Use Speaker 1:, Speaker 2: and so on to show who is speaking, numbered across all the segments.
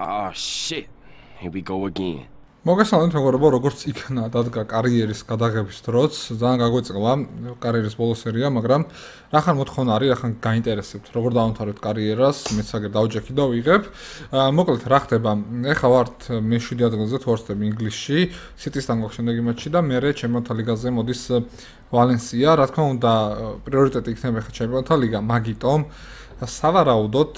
Speaker 1: Ah shit. Here we go again.
Speaker 2: მოგესალმებით მეგობრებო, როგორც იქნა დადგა კარიერის გადაღების დროც, ძალიან გაგვეწყლა კარიერის ბოლო სერია, მაგრამ რახან მოთხოვნა არის, რახან გაინტერესებთ, როგორ დავამთავრებთ კარიერას, მეც აგერ დავჯექი და ვიღებ. მოკლედ, რა ხდება? ეხლა ვართ მე-7 ადგილზე თორსტები ინგლისში, სიტისთან გახსენდები მატჩი და მე ჩემპიონთა ლიგაზე მოდის ვალენსია, რა თქმა უნდა, პრიორიტეტი იქნება ხა ჩემპიონთა ლიგა, მაგიტომ სავარაუდოდ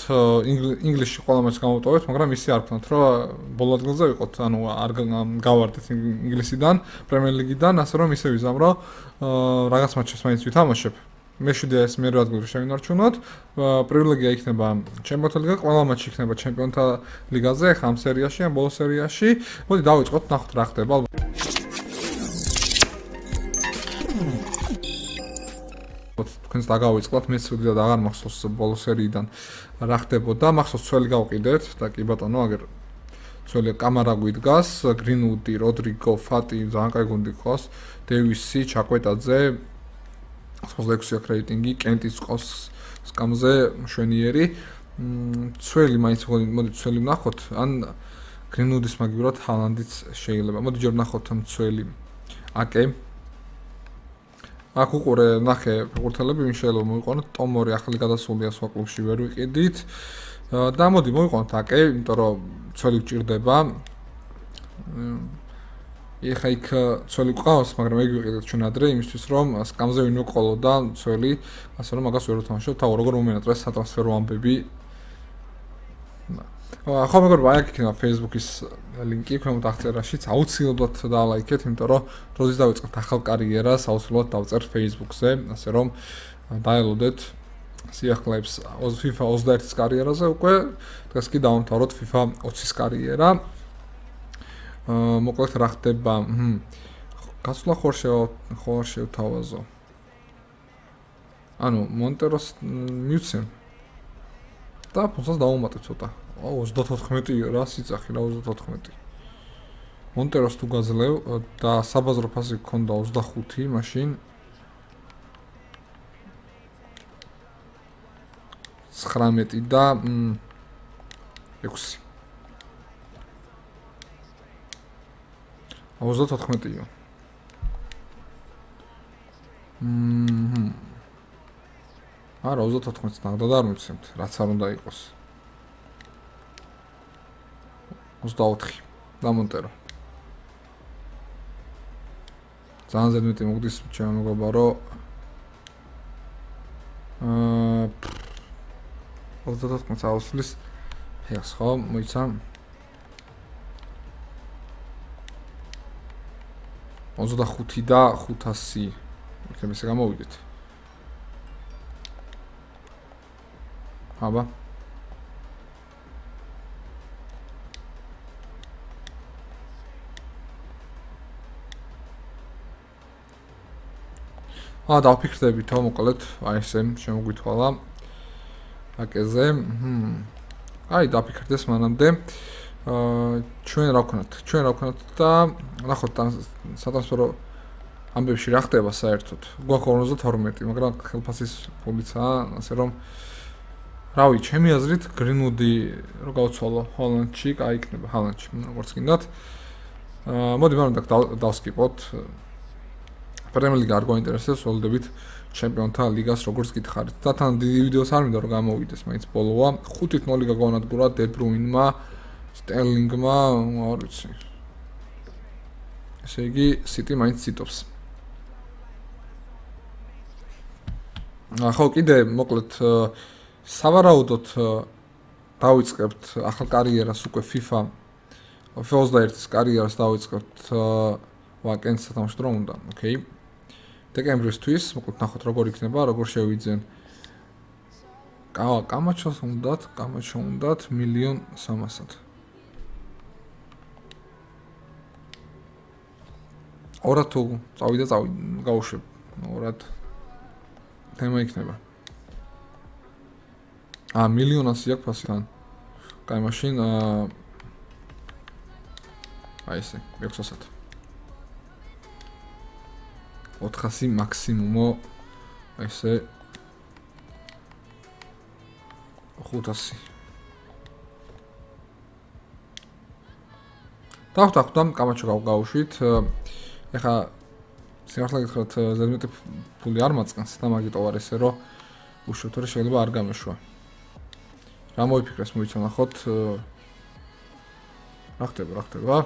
Speaker 2: ინგლისში ყველა მას გამოვტოვეთ, მაგრამ ისე არ ვქნათ, რომ ბოლო ადგილზე ვიყოთ, ანუ არ გავარდეთ ინგლისიდან, პრემიერ ლიგიდან, ასე რომ ისე ვიზამ, რომ რაღაც მატჩს მაინც ვითამაშებ. მე შვიდე ეს მე რა ადგილზე შევინარჩუნოთ. პრივილეგია იქნება ჩემპიონთა ლიგა, ყველა მატჩი იქნება ჩემპიონთა ლიგაზე, ხამ სერიაში, ან ბოლო სერიაში. მოდი დავიწყოთ, ნახოთ რა ხდება. თქვენს დაგავიწყლათ მე ცუდი და აღარ მახსოვს ბოლო სერიიდან რა ხდებოდა. მახსოვს ძველი გავყიდეთ და კი ბატონო აგერ ძველი კამარა გვიდგას გრინუდი როდრიგო ფატი ძალიან კაი გუნდი ყავს დევისი ჩაკვეტაძე 86 კრედიტინგი კენტის ყავს სკამზე შვენიერი ძველი მაინც მოდი ძველი ნახოთ ან გრინუდის მაგივრად ჰალანდიც შეიძლება. მოდი ჯერ ნახოთ ძველი აკე აქ უყურე ნახე ფეხბურთელები ვინ შეიძლება მოიყვანოთ ტომორი ახალი გადასულია სხვა კლუბში ვერ ვიყიდით. და მოდი მოიყვანოთ აკე იმიტომ რომ ცოლი გჭირდება. ეხა იქ ცოლი ყავს მაგრამ ეგ ვიყიდეთ ჩვენ ადრე იმისთვის რომ სკამზე ვინ უყოლო და ცოლი. ასე რომ მაგას ვერ ვთამაშობ თავ როგორ მომენატრეს სატრანსფერო ამბები ხო მეგობრებო, აი აქ იქნება Facebook-ის ლინკი ქვემოთ აღწერაშიც. აუცილებლად დალაიქეთ, იმიტომ რომ როდის დავიწყებთ ახალ კარიერას, აუცილებლად დავწერთ Facebook-ზე, ასე რომ დაელოდეთ სიახლეებს FIFA 21-ის კარიერაზე უკვე დღეს კი დავამთავროთ FIFA 20-ის კარიერა. აა მოკლედ რა ხდება? გაცვლა ხორშე ხორშე თავაზო. ანუ მონტეროს მივცემ და ფულს დავუმატებ ცოტა. აუ 34 რა სიცახი რა 34 მონტეროს თუ გაძლევ და საბაზრო ფასი გქონდა 25 მაშინ. 19 და 6 აუ 34-იო მმ არა 34-ს ნახდა და არ მიცემთ რაც არ უნდა იყოს. 24 დამონტერო. ძალიან ზედმეტი მოგდის ჩემო მეგობარო აა 24 წაუსulis ფეხს ხო მოიცა. 25 და 500 იქნება ესე გამოვიდეთ აბა. ა დავფიქრდებითო მოკლედ აი ესე შემოგვითხვალა აკეზე ჰმ. აი დავფიქრდეს მანამდე. აა ჩვენ რა ვქნათ? ჩვენ რა ვქნათ და ნახოთ სატრანსფერო ამბებში რა ხდება საერთოდ? გვაქვს 52 მაგრამ ხელფასის პოლიცაა ასე რომ რავი ჩემი აზრით გრინუდი რო გავცვალო ჰოლანდში აი იქნება ჰოლანდში როგორც გინდათ აა მოდი მაგრამ დავსკიპოთ პრემიერ ლიგა არ გვაინტერესებს, ველოდებით ჩემპიონთა ლიგას როგორც გითხარით. და თან დიდი ვიდეოს არ მინდა რომ გამოვიდეს, მაინც ბოლოა. 5-0 გაგონადგურა დებრუინმა, სტერლინგმა, არ ვიცი. ესე იგი, სიტი მაინც ციტობს. ახლა კიდე მოკლედ სავარაუდოდ დავიწყებთ ახალ კარიერას უკვე FIFA FIFA-ის კარიერას დავიწყებთ ვაკენს თამაშს რომ უნდა, ოკეი? დეკემბრისთვის, მოკლედ ნახოთ როგორ იქნება, როგორ შევიძენ. კავა, კამაჩოს უნდათ, კამაჩო უნდათ მილიონ 300-ად. ორად თუ წავიდა, წავი, გავუშვებ. ორად. თემა იქნება. ა მილიონასი აქვს ფასთან. კაი, მაშინ აა აი ესე, 600-ად. 400 მაქსიმუმო ესე 500 დავთახდა კამაჩო გავგაუშვით. ეხა სიმართლე გითხრათ ზედმეტი ფული არ მაწყენს და მაგიტო არ ესე რომ უშუალოდ რა შეიძლება არ გამეშვა. რა მოიფიქრეს მოიცანახოთ რა ხდება რა ხდება?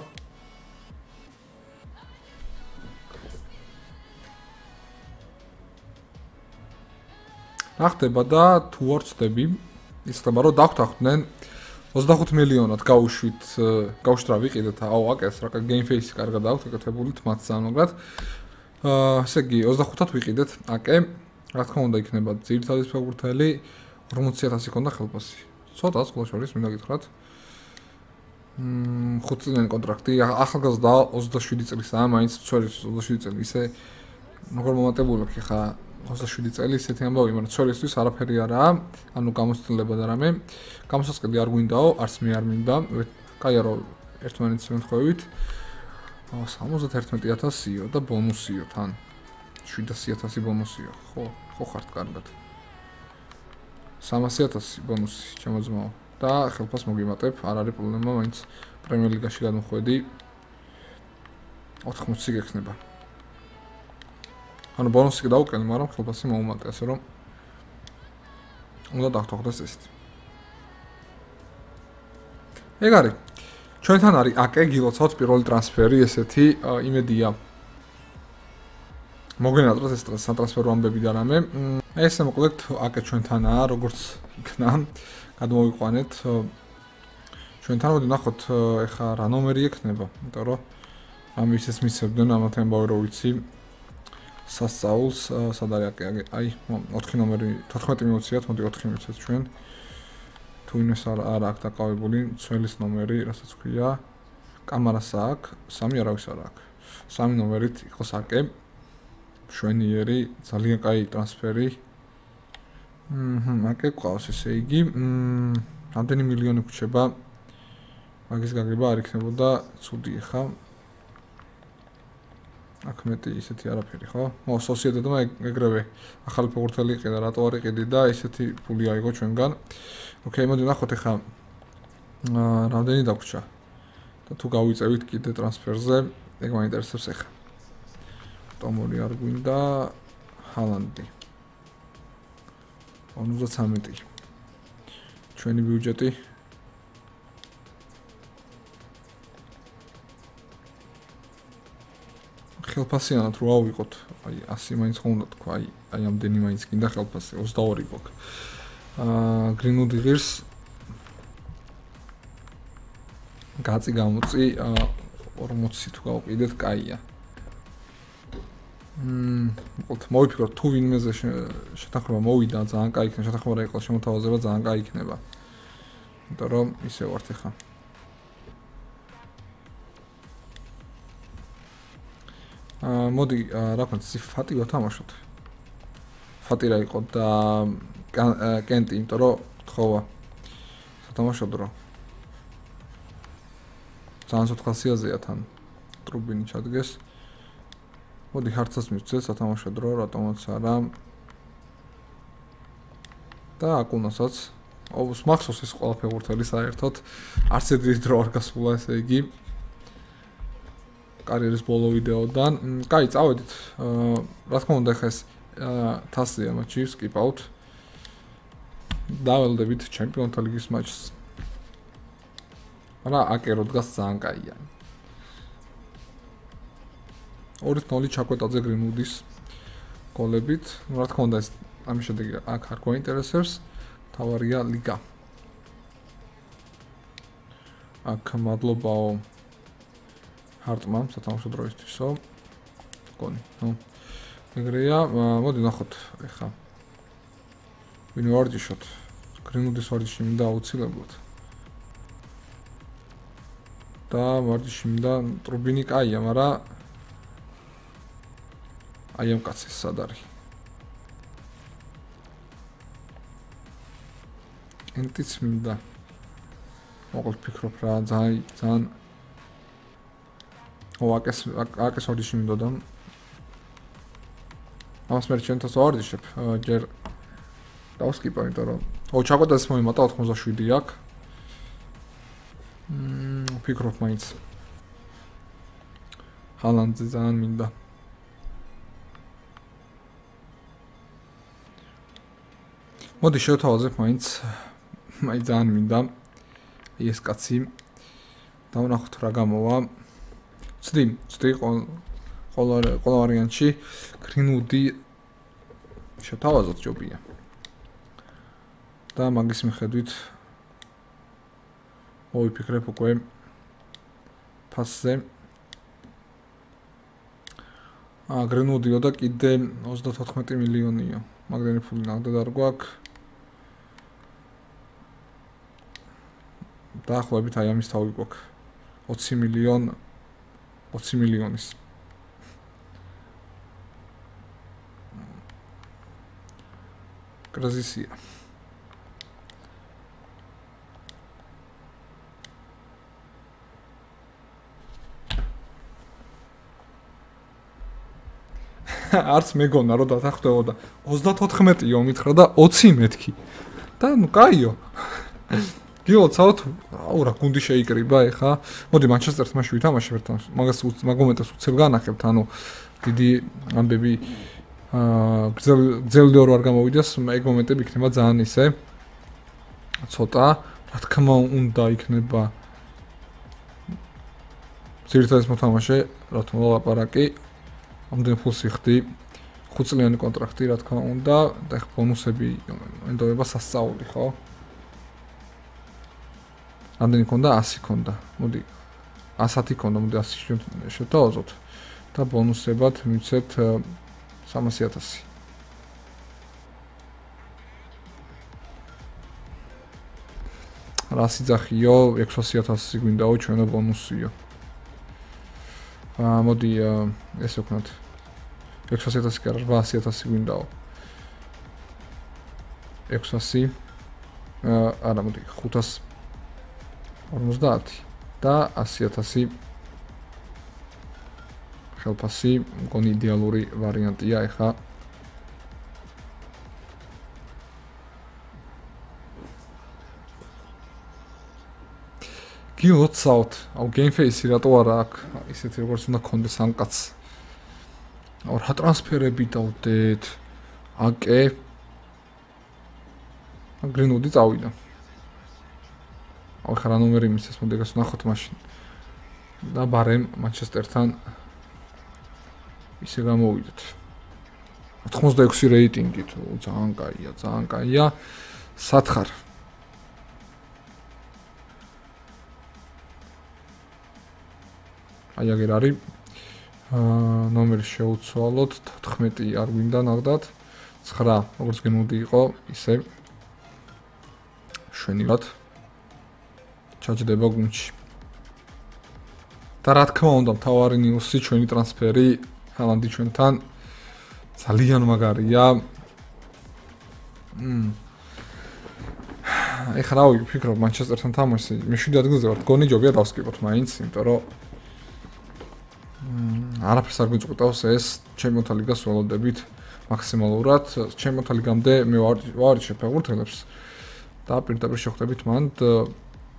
Speaker 2: რა ხდება და თუ არ ცდები ის ხდება რომ დაგვთახდნენ 25 მილიონად გაუშვით გაუშტრა ვიყიდეთ აო აკეს რა face-ი კარგად აქვს ეკეთებული თმაც ზანოგად აა ესე იგი 25-ად ვიყიდეთ აკე. რა თქმა უნდა იქნება ძირთადის ფეხბურთელი 40000 ქონდა ხელფასი ცოტას ყველა შორის მინდა გითხრათ მ 5 წლიანი კონტრაქტი ახალგაზრდა 27 წლისაა მაინც 27 წელი ისე როგორ მომატებული ხა 27 წელი ისეთი ამბავი, მაგრამ ცოლისთვის არაფერი არაა, ანუ გამოცდილება და რამე. გამოსასყიდი არ გვინდაო, არც მე არ მინდა. კაია რომ ერთმანეთის შემთხვევით 71000-იო და ბონუსიო თან. 700000 ბონუსიო, ხო, ხო ხართ კარგად. 300000 ბონუსი შემოძმაო და ხელფას მოგიმატებ, არ არის პრობლემა, მაინც პრემიერ ლიგაში გადმოხვედი. 80 გექნება. ანუ ბონუსი კი დაუკენი, მაგრამ ხელფასი მოუმატე, ასე რომ უნდა დაგთხოვდეს ესეთ. ეგ არის. ჩვენთან არის აკე გილოცავთ პირველი ტრანსფერი, ესეთი იმედია. მოგენატროს ეს ტრანსფერო ამბები და რამე. ესე მოკლედ აკე ჩვენთანაა, როგორც იქნა. გადმოვიყვანეთ. ჩვენთან მოდი ნახოთ ეხა რა ნომერი ექნება, იმიტომ რომ ამის ეს მისებდნენ ამათ ამბავი რო ვიცი. სასწაულს სად არის აი 4 ნომერი 14 მიმოციათ მოდი 4 მიმოციათ ჩვენ თუ იმეს არ არ აქვს დაკავებული ცველის ნომერი რასაც ქვია კამარას აქვს სამი არავის არ აქვს სამი ნომერით იყოს აკე შვენიერი ძალიან კაი ტრანსფერი მჰმ აკე ყავს ესე იგი მ რამდენი მილიონი გრჩება მაგის გაგება არ იქნებოდა ცუდი ხა აქ მეტი ისეთი არაფერი ხო? ო სოციეტეტმა ეგრევე ახალი ფეხბურთელი იყიდა, რატო არ იყიდი და ისეთი ფული აიღო ჩვენგან. ოკეი, მოდი ნახოთ ახლა აა რამდენი დაგვრჩა. და თუ გავიწევით კიდე ტრანსფერზე, ეგ მაინტერესებს ახლა. ტომორი არ გვინდა ჰალანდი. 53. ჩვენი ბიუჯეტი ხელფასიანად რო ავიღოთ, აი 100 მაინც ხომ უნდა თქვა, აი აი ამდენი მაინც კიდე ხელფასი 22 გვაქვს. აა გრინუდ იღირს გაწი გამოწი 40 თუ გავყიდეთ, კაია. მმ, მოკლედ მოვიფიქროთ თუ ვინმეზე შეთანხმება მოვიდა, ძალიან კაი იქნება, შეთანხმება რა იყოს, შემოთავაზება ძალიან კაი იქნება. იმიტომ რომ ისე ვართ ახლა. აა მოდი რა ქვია სიფატი ვათამაშოთ. ფატი რა იყო და კენტი, იმიტომ რომ თხოვა. სათამაშო დრო. ძალიან სოთხასიაზეა თან. ტრუბინი ჩადგეს. მოდი ჰარცას მივცე სათამაშო დრო, რატომაც არა. და აკუნასაც ობს მახსოვს ეს ყველა ფეხბურთელი საერთოდ არც ერთი დრო არ გასულა ესე იგი. კარიერის ბოლო ვიდეოდან. კაი, წავედით. აა, რა თქმა უნდა, ხეს აა თასია მაჩი skip out. დაველდებით ჩემპიონთა ლიგის მაჩს. არა, აკერო დგას ძალიან კაია. 2-0 ჩაკვეტაძე გრინუდის გოლებით. რა თქმა უნდა, ეს ამის შედეგი აქ არ გვაინტერესებს. თავარია ლიგა. აქ მადლობაო ჰარტმა სათამაშო დროისთვისო. გონი, ნუ. ეგრეა, მოდი ნახოთ ეხა. ვინ ვარჯიშოთ? გრინუდის ვარჯიში მინდა აუცილებლად. და ვარჯიში მინდა ტრუბინი კაია, მაგრამ აი ამ კაცის სად არის? ენტიც მინდა. მოკლედ ფიქრობ რა, ძალიან ძალიან ო აკეს აკეს ორდიში მინდოდა ამას მე ჩვენთოს ორდიშებ ჯერ დავსკიპა იმიტომ რომ ო ჩაკვეთას მომიმატა 87 აქ მმ ფიქრობ მაინც ჰალანდზე ძალიან მინდა. მოდი შევთავაზებ მაინც მაინც ძალიან მინდა ეს კაცი დავნახოთ რა გამოვა. ცდი, ცდი ყველა ყველა ვარიანტში გრინუდი შევთავაზოთ ჯობია. და მაგის მიხედვით მოვიფიქრებ უკვე ფასზე. ა გრენუდიო და კიდე 34 მილიონია. მაგდენი ფული ნახდა არ გვაქვს. დაახლოებით აი ამის თავი გვაქვს. 20 მილიონ 20 მილიონის. კრიზისია. არც მეგონა რომ დათანხმდებოდა 34-იო მითხრა და 20 მეთქი. და ნუ კაიო. გიოცავთ, აუ რა გუნდი შეიკრიბა ეხა. მოდი მანჩესტერს მაშინ ვითამაშებ ერთად. მაგას მაგომენტას უცებ განახებთ, ანუ დიდი ამბები აა გზელდი ორი არ გამოვიდეს, ეგ მომენტები იქნება ძალიან ისე. ცოტა, რა თქმა უნდა იქნება. ძირითადად მოთამაშე, რა თქმა უნდა ლაპარაკი. ამდენ ფულს იხდი. ხუთწლიანი კონტრაქტი რა თქმა უნდა. და ხ ბონუსები ენდოება სასწაული ხო ამდენი კონდა 100 კონდა მოდი 110 კონდა მოდი 100 შევთავაზოთ. და ბონუსებად მიცეთ 300000 რა სიძახიო 600000 გვინდაო ჩვენო ბონუსიო. აა მოდი ესე ვქნათ. 600000 კი არა 800000 გვინდაო 600 აა არა მოდი 550 და 100000 ხელფასი მგონი იდეალური ვარიანტია ეხა. გილოცავთ აუ გეიმფეისი რატო არა აქვს? ისეთი როგორც უნდა კონდეს ამ კაცს. აუ რა ტრანსფერები დავდეთ? აკე. გრინუდი წავიდა აუ ხარა ნომერი მისეს მოდი გას ნახოთ მაშინ. და ბარემ მანჩესტერთან ისე გამოვიდეთ. 86 რეიტინგი თუ ძალიან კაია ძალიან კაია სათხარ აი აგერ არის. აა ნომერი შეუცვალოთ 14 არ გვინდა ნახდათ. 9 როგორც გემოდი იყო ისე. შვენივად ჩაჯდება გუნჩი და რა თქმა უნდა თავარი ნიუსი ჩვენი ტრანსფერი ჰალანდი ჩვენთან ძალიან მაგარია. მმ. ეხლა რა ვიფიქრობ მანჩესტერთან თამაში მე შვიდი ადგილზე ვარ. გონი ჯობია დავსკიპოთ მაინც იმიტომ რომ არაფერს არ გვიწყვეტავს ეს ჩემპიონთა ლიგას ველოდებით მაქსიმალურად. ჩემპიონთა ლიგამდე მე ვარ შეფეხბურთელებს და პირდაპირ შეხვდებით მან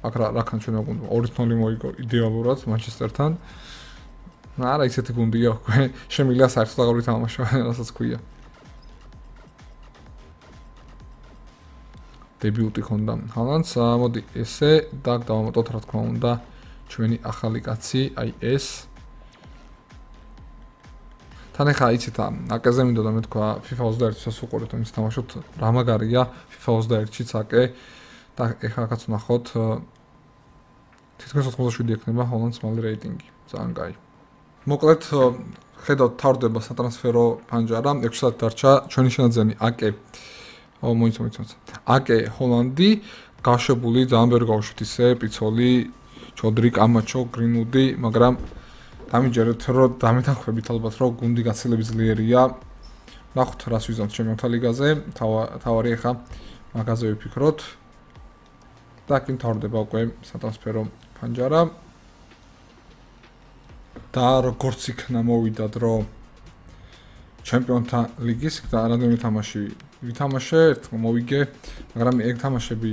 Speaker 2: აქ რა რაკან ჩვენ გვუნდა 2-0 მოიგო იდეალურად მანჩესტერთან. არა ისეთი გუნდია უკვე შემიძლია საერთოდ აღარ ვითამაშო რასაც ქვია. დებიუტი ხონდა ჰალანდს მოდი ესე და დავამოტოთ რა თქმა უნდა ჩვენი ახალი კაცი აი ეს. თან ახლა იცით აკეზე მინდოდა მე თქვა FIFA 21-ს უყურეთ იმის თამაშოთ რა მაგარია FIFA 21-ში ცაკე და ახლა კაც ნახოთ თითქოს 87 ექნება ჰოლანდს მალე რეიტინგი ძალიან კაი მოკლედ ხედავთ თავდება სატრანსფერო პანჯარა 6 საათი დარჩა ჩვენი შენაძენი აკე ო მოიცა მოიცა აკე ჰოლანდი გაშვებული ძალიან ბევრი გავშვით ისე პიცოლი ჩოდრი კამაჩო გრინუდი მაგრამ დამიჯერეთ რომ დამეთანხმებით ალბათ რომ გუნდი გაცილებით ძლიერია. ნახოთ რას ვიზამთ ჩემთან ლიგაზე. თავარი ახლა მაგაზე ვიფიქროთ. და კი მთავრდება უკვე სატრანსფერო ფანჯარა. და როგორც იქნა მოვიდა დრო ჩემპიონთა ლიგის და რამდენი თამაში ვითამაშე, მოვიგე, მაგრამ ეგ თამაშები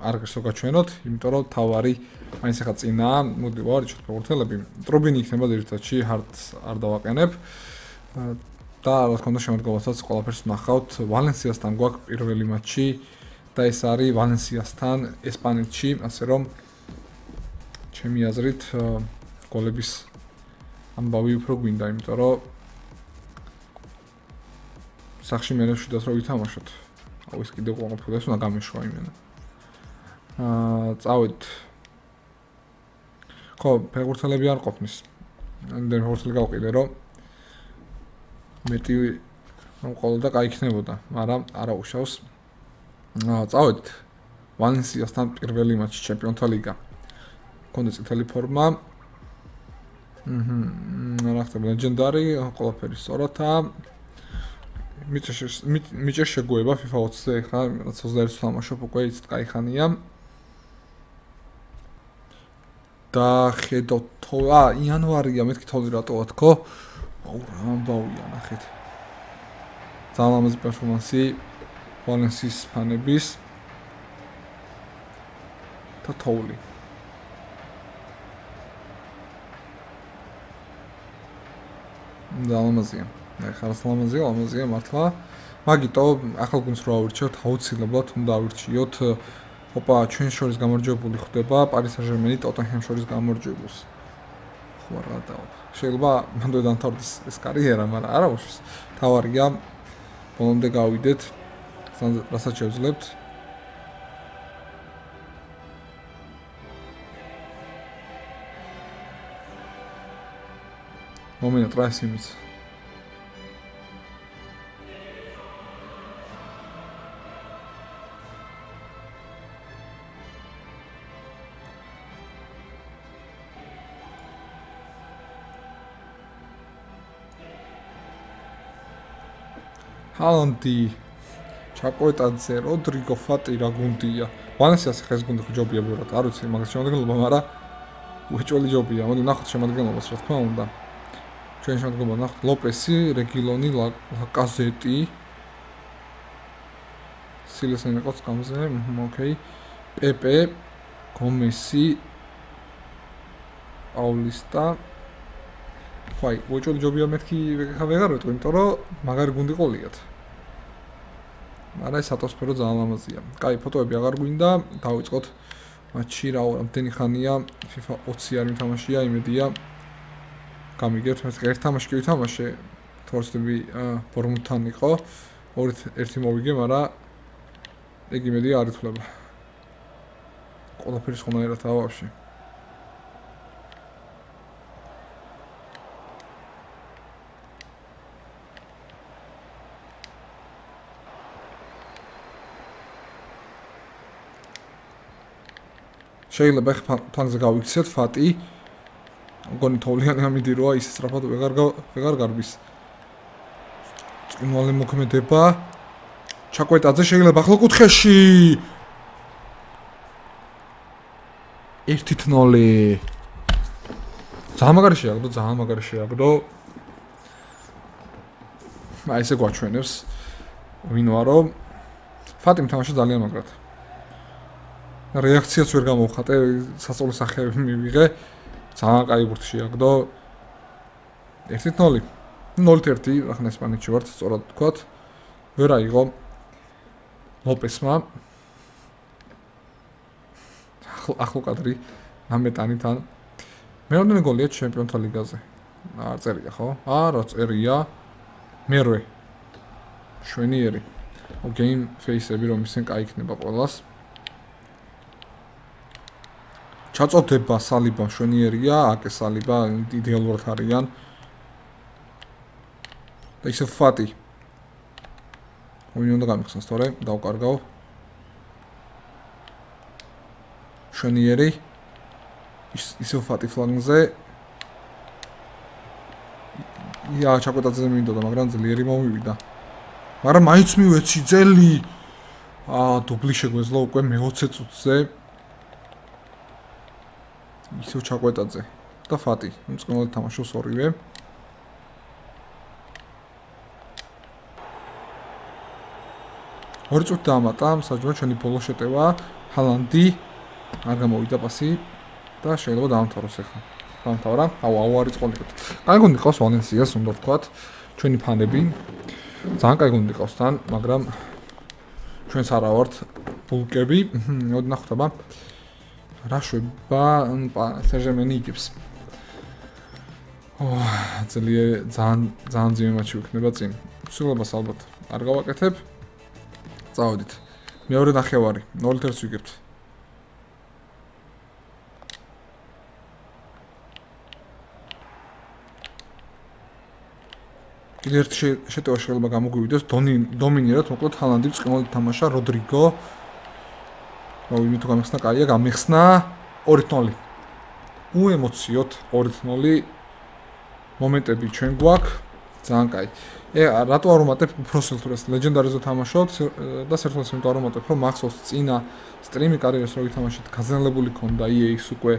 Speaker 2: არ გასო გაჩვენოთ, იმიტომ რომ თავარი მაინც ახლა წინაა, მოდი ვარჩოთ ფეხბურთელები. ტრუბინი იქნება ერთადში, ჰარტს არ დავაყენებ. და რა თქმა უნდა შემოდგომასაც ყველაფერს ნახავთ. ვალენსიასთან გვაქვს პირველი მატჩი და ეს არის ვალენსიასთან ესპანეთში, ასე რომ ჩემი აზრით გოლების ამბავი უფრო გვინდა, იმიტომ რომ სახში მე შეშვიდას რომ ვითამაშოთ. აუ ეს კიდე ყოველთვის უნდა გამეშვა იმენა. აა წავით. ხო, ფეგურთელები არ ყოფნის. ამდენ ფეგურთელი გავყიდე რომ მეტი რომ ყოლოდა кай იქნებოდა, მაგრამ არა უშავს. წავით. ვალენსიასთან პირველი მატჩი ჩემპიონთა ლიგა. კონდა წითელი ფორმა. აჰა, რა ხდება ლეგენდარი, ყველაფერი სწორადაა. მიჭერ მიჭერ შეგუება FIFA 20-ზე ხა, რაც 21 თამაშობ უკვე ის კაი ხანია. და ხედო თო ა იანვარია მეთქი თოლი რატოა თქო? აუ რა ამბავია ნახეთ. ძალიან ამაზე პერფორმანსი ვალენსის ფანების და თოლი. ძალიან ამაზია. ახლა სლამაზია, ამაზია მართლა. მაგიტო ახალ გუნდს რო ავირჩიოთ, აუცილებლად უნდა ავირჩიოთ ოპა ჩვენ შორის გამარჯვებული ხდება პარი სან-ჟერმენი ტოტენჰემ შორის გამარჯვებულს. ხო რა დავა. შეიძლება მანდ დამთავრდეს ეს კარიერა, მაგრამ არა უშვის. თავარია ბოლომდე გავიდეთ. რასაც შევძლებთ. მომენტ რასიმიც ჰალანდი ჩაკოეტაძე როდრიგო ფატი რა გუნდია? ვანესიას ხეს გუნდი ხჯობია ბევრად არ ვიცი მაგას შემოდგენლობა მაგრამ უეჭველი ჯობია მოდი ნახოთ შემოდგენლობას რა თქმა უნდა. ჩვენ შემოდგენლობა ნახოთ. ლოპესი რეგილონი ლაკაზეტი. სილესენ იყოს გამზე ოკეი. პეპე გომესი აულისტა ხაი უეჭველი ჯობია მეთქი ვეღარ ვეტყვი იმიტომ რომ მაგარი გუნდი ყოლიათ არა ეს ატმოსფერო ძალიან ლამაზია. კაი, ფოტოები აღარ გვინდა, დავიწყოთ მატჩი რა, ამდენი ხანია FIFA 20 არ მითამაშია, იმედია გამიგებთ, მე ერთ თამაში კი ვითამაშე, თორსები ფორმულთან იყო. ორი ერთი მოვიგე, მაგრამ ეგ იმედია არ ითვლება. ყველაფერი ხონაერათა ვაფშე. შეიძლება ფანზე გავიქცეთ ფატი. გონი თოვლიანი ამიდი როა ის სწრაფად ვეღარ ვეღარ გარბის. წინვალე მოქმედება. ჩაკვეტაძე შეიძლება ახლა კუთხეში. 1-0 ძალიან მაგარი შეაგდო ძალიან მაგარი შეაგდო. აი ესე გვაჩვენებს. ვინ ვარო. ფატიმ თამაში ძალიან მაგრად რეაქციაც ვერ გამოვხატე, სასწაულის სახეები მივიღე. ძალიან კაი ბურთი აგდო. 1-0. 0-1, ახლა ესპანეთში ვართ, სწორად ვთქვათ. ვერ აიღო ლოპესმა. ახლა ახლა კადრი ამეტანითან. მეორე გოლია ჩემპიონთა ლიგაზე. არ წერია ხო? არა, წერია. მერვე. შვენიერი. ო გეიმ ფეისები რომ ისენ კაი იქნება ყოველას. ჩაწოდება სალიბა შვენიერია, აკე სალიბა იდეალურად არიან. და ისე ფატი. ვინ უნდა გამიხსნას თორე, დავკარგავ. შვენიერი ისე ფატი ფლანგზე. ია, ჩაკოტაძე მინდოდა, მაგრამ ძლიერი მომივიდა. მაგრამ მაინც მივეცი ძელი. აა, დუბლი შეგვეძლო უკვე მე-20 წუთზე. ისევ ჩაკვეტაძე და ფატი. მწკნელი თამაშობს ორივე. ორი წუთი დაამატა საჯო ჩვენი ბოლო შეტევა. ჰალანდი არ გამოვიდა პასი და შეიძლება დაამთავროს ახლა. დაამთავრა. აუ აუ არის ყოლიკოთ კაი გუნდი ყავს ვალენსიას უნდა ვთქვათ. ჩვენი ფანები. ძალიან კაი გუნდი ყავს თან მაგრამ ჩვენს არა ვართ ბულკები მოდი ნახოთ აბა რა შვება სერჟემენი იგებს ო ძლიერ ძალიან ძალიან ძიმე მატჩი იქნება წინ სულობას ალბათ არ გავაკეთებ წავედით. მეორე ნახევარი 0-1 ვიგებთ. კიდევ ერთ შეტევა შეიძლება გამოგვივიდეს დონი დომინირად მოკლედ ჰალანდი წკმოლი თამაშა როდრიგო მოვიდი თუ გამიხსნა კაია გამიხსნა 2-0 უემოციოთ 2-0 მომენტები ჩვენ გვაქვს ძალიან კაი ე რატო არ უმატებ პროსელთურას ლეგენდარიზე თამაშობთ და საერთოდ იმიტომ არ უმატებ რომ მახსოვს წინა სტრიმი კარიერას რო ვითამაშეთ გაზნელებული ქონდა EA-ის უკვე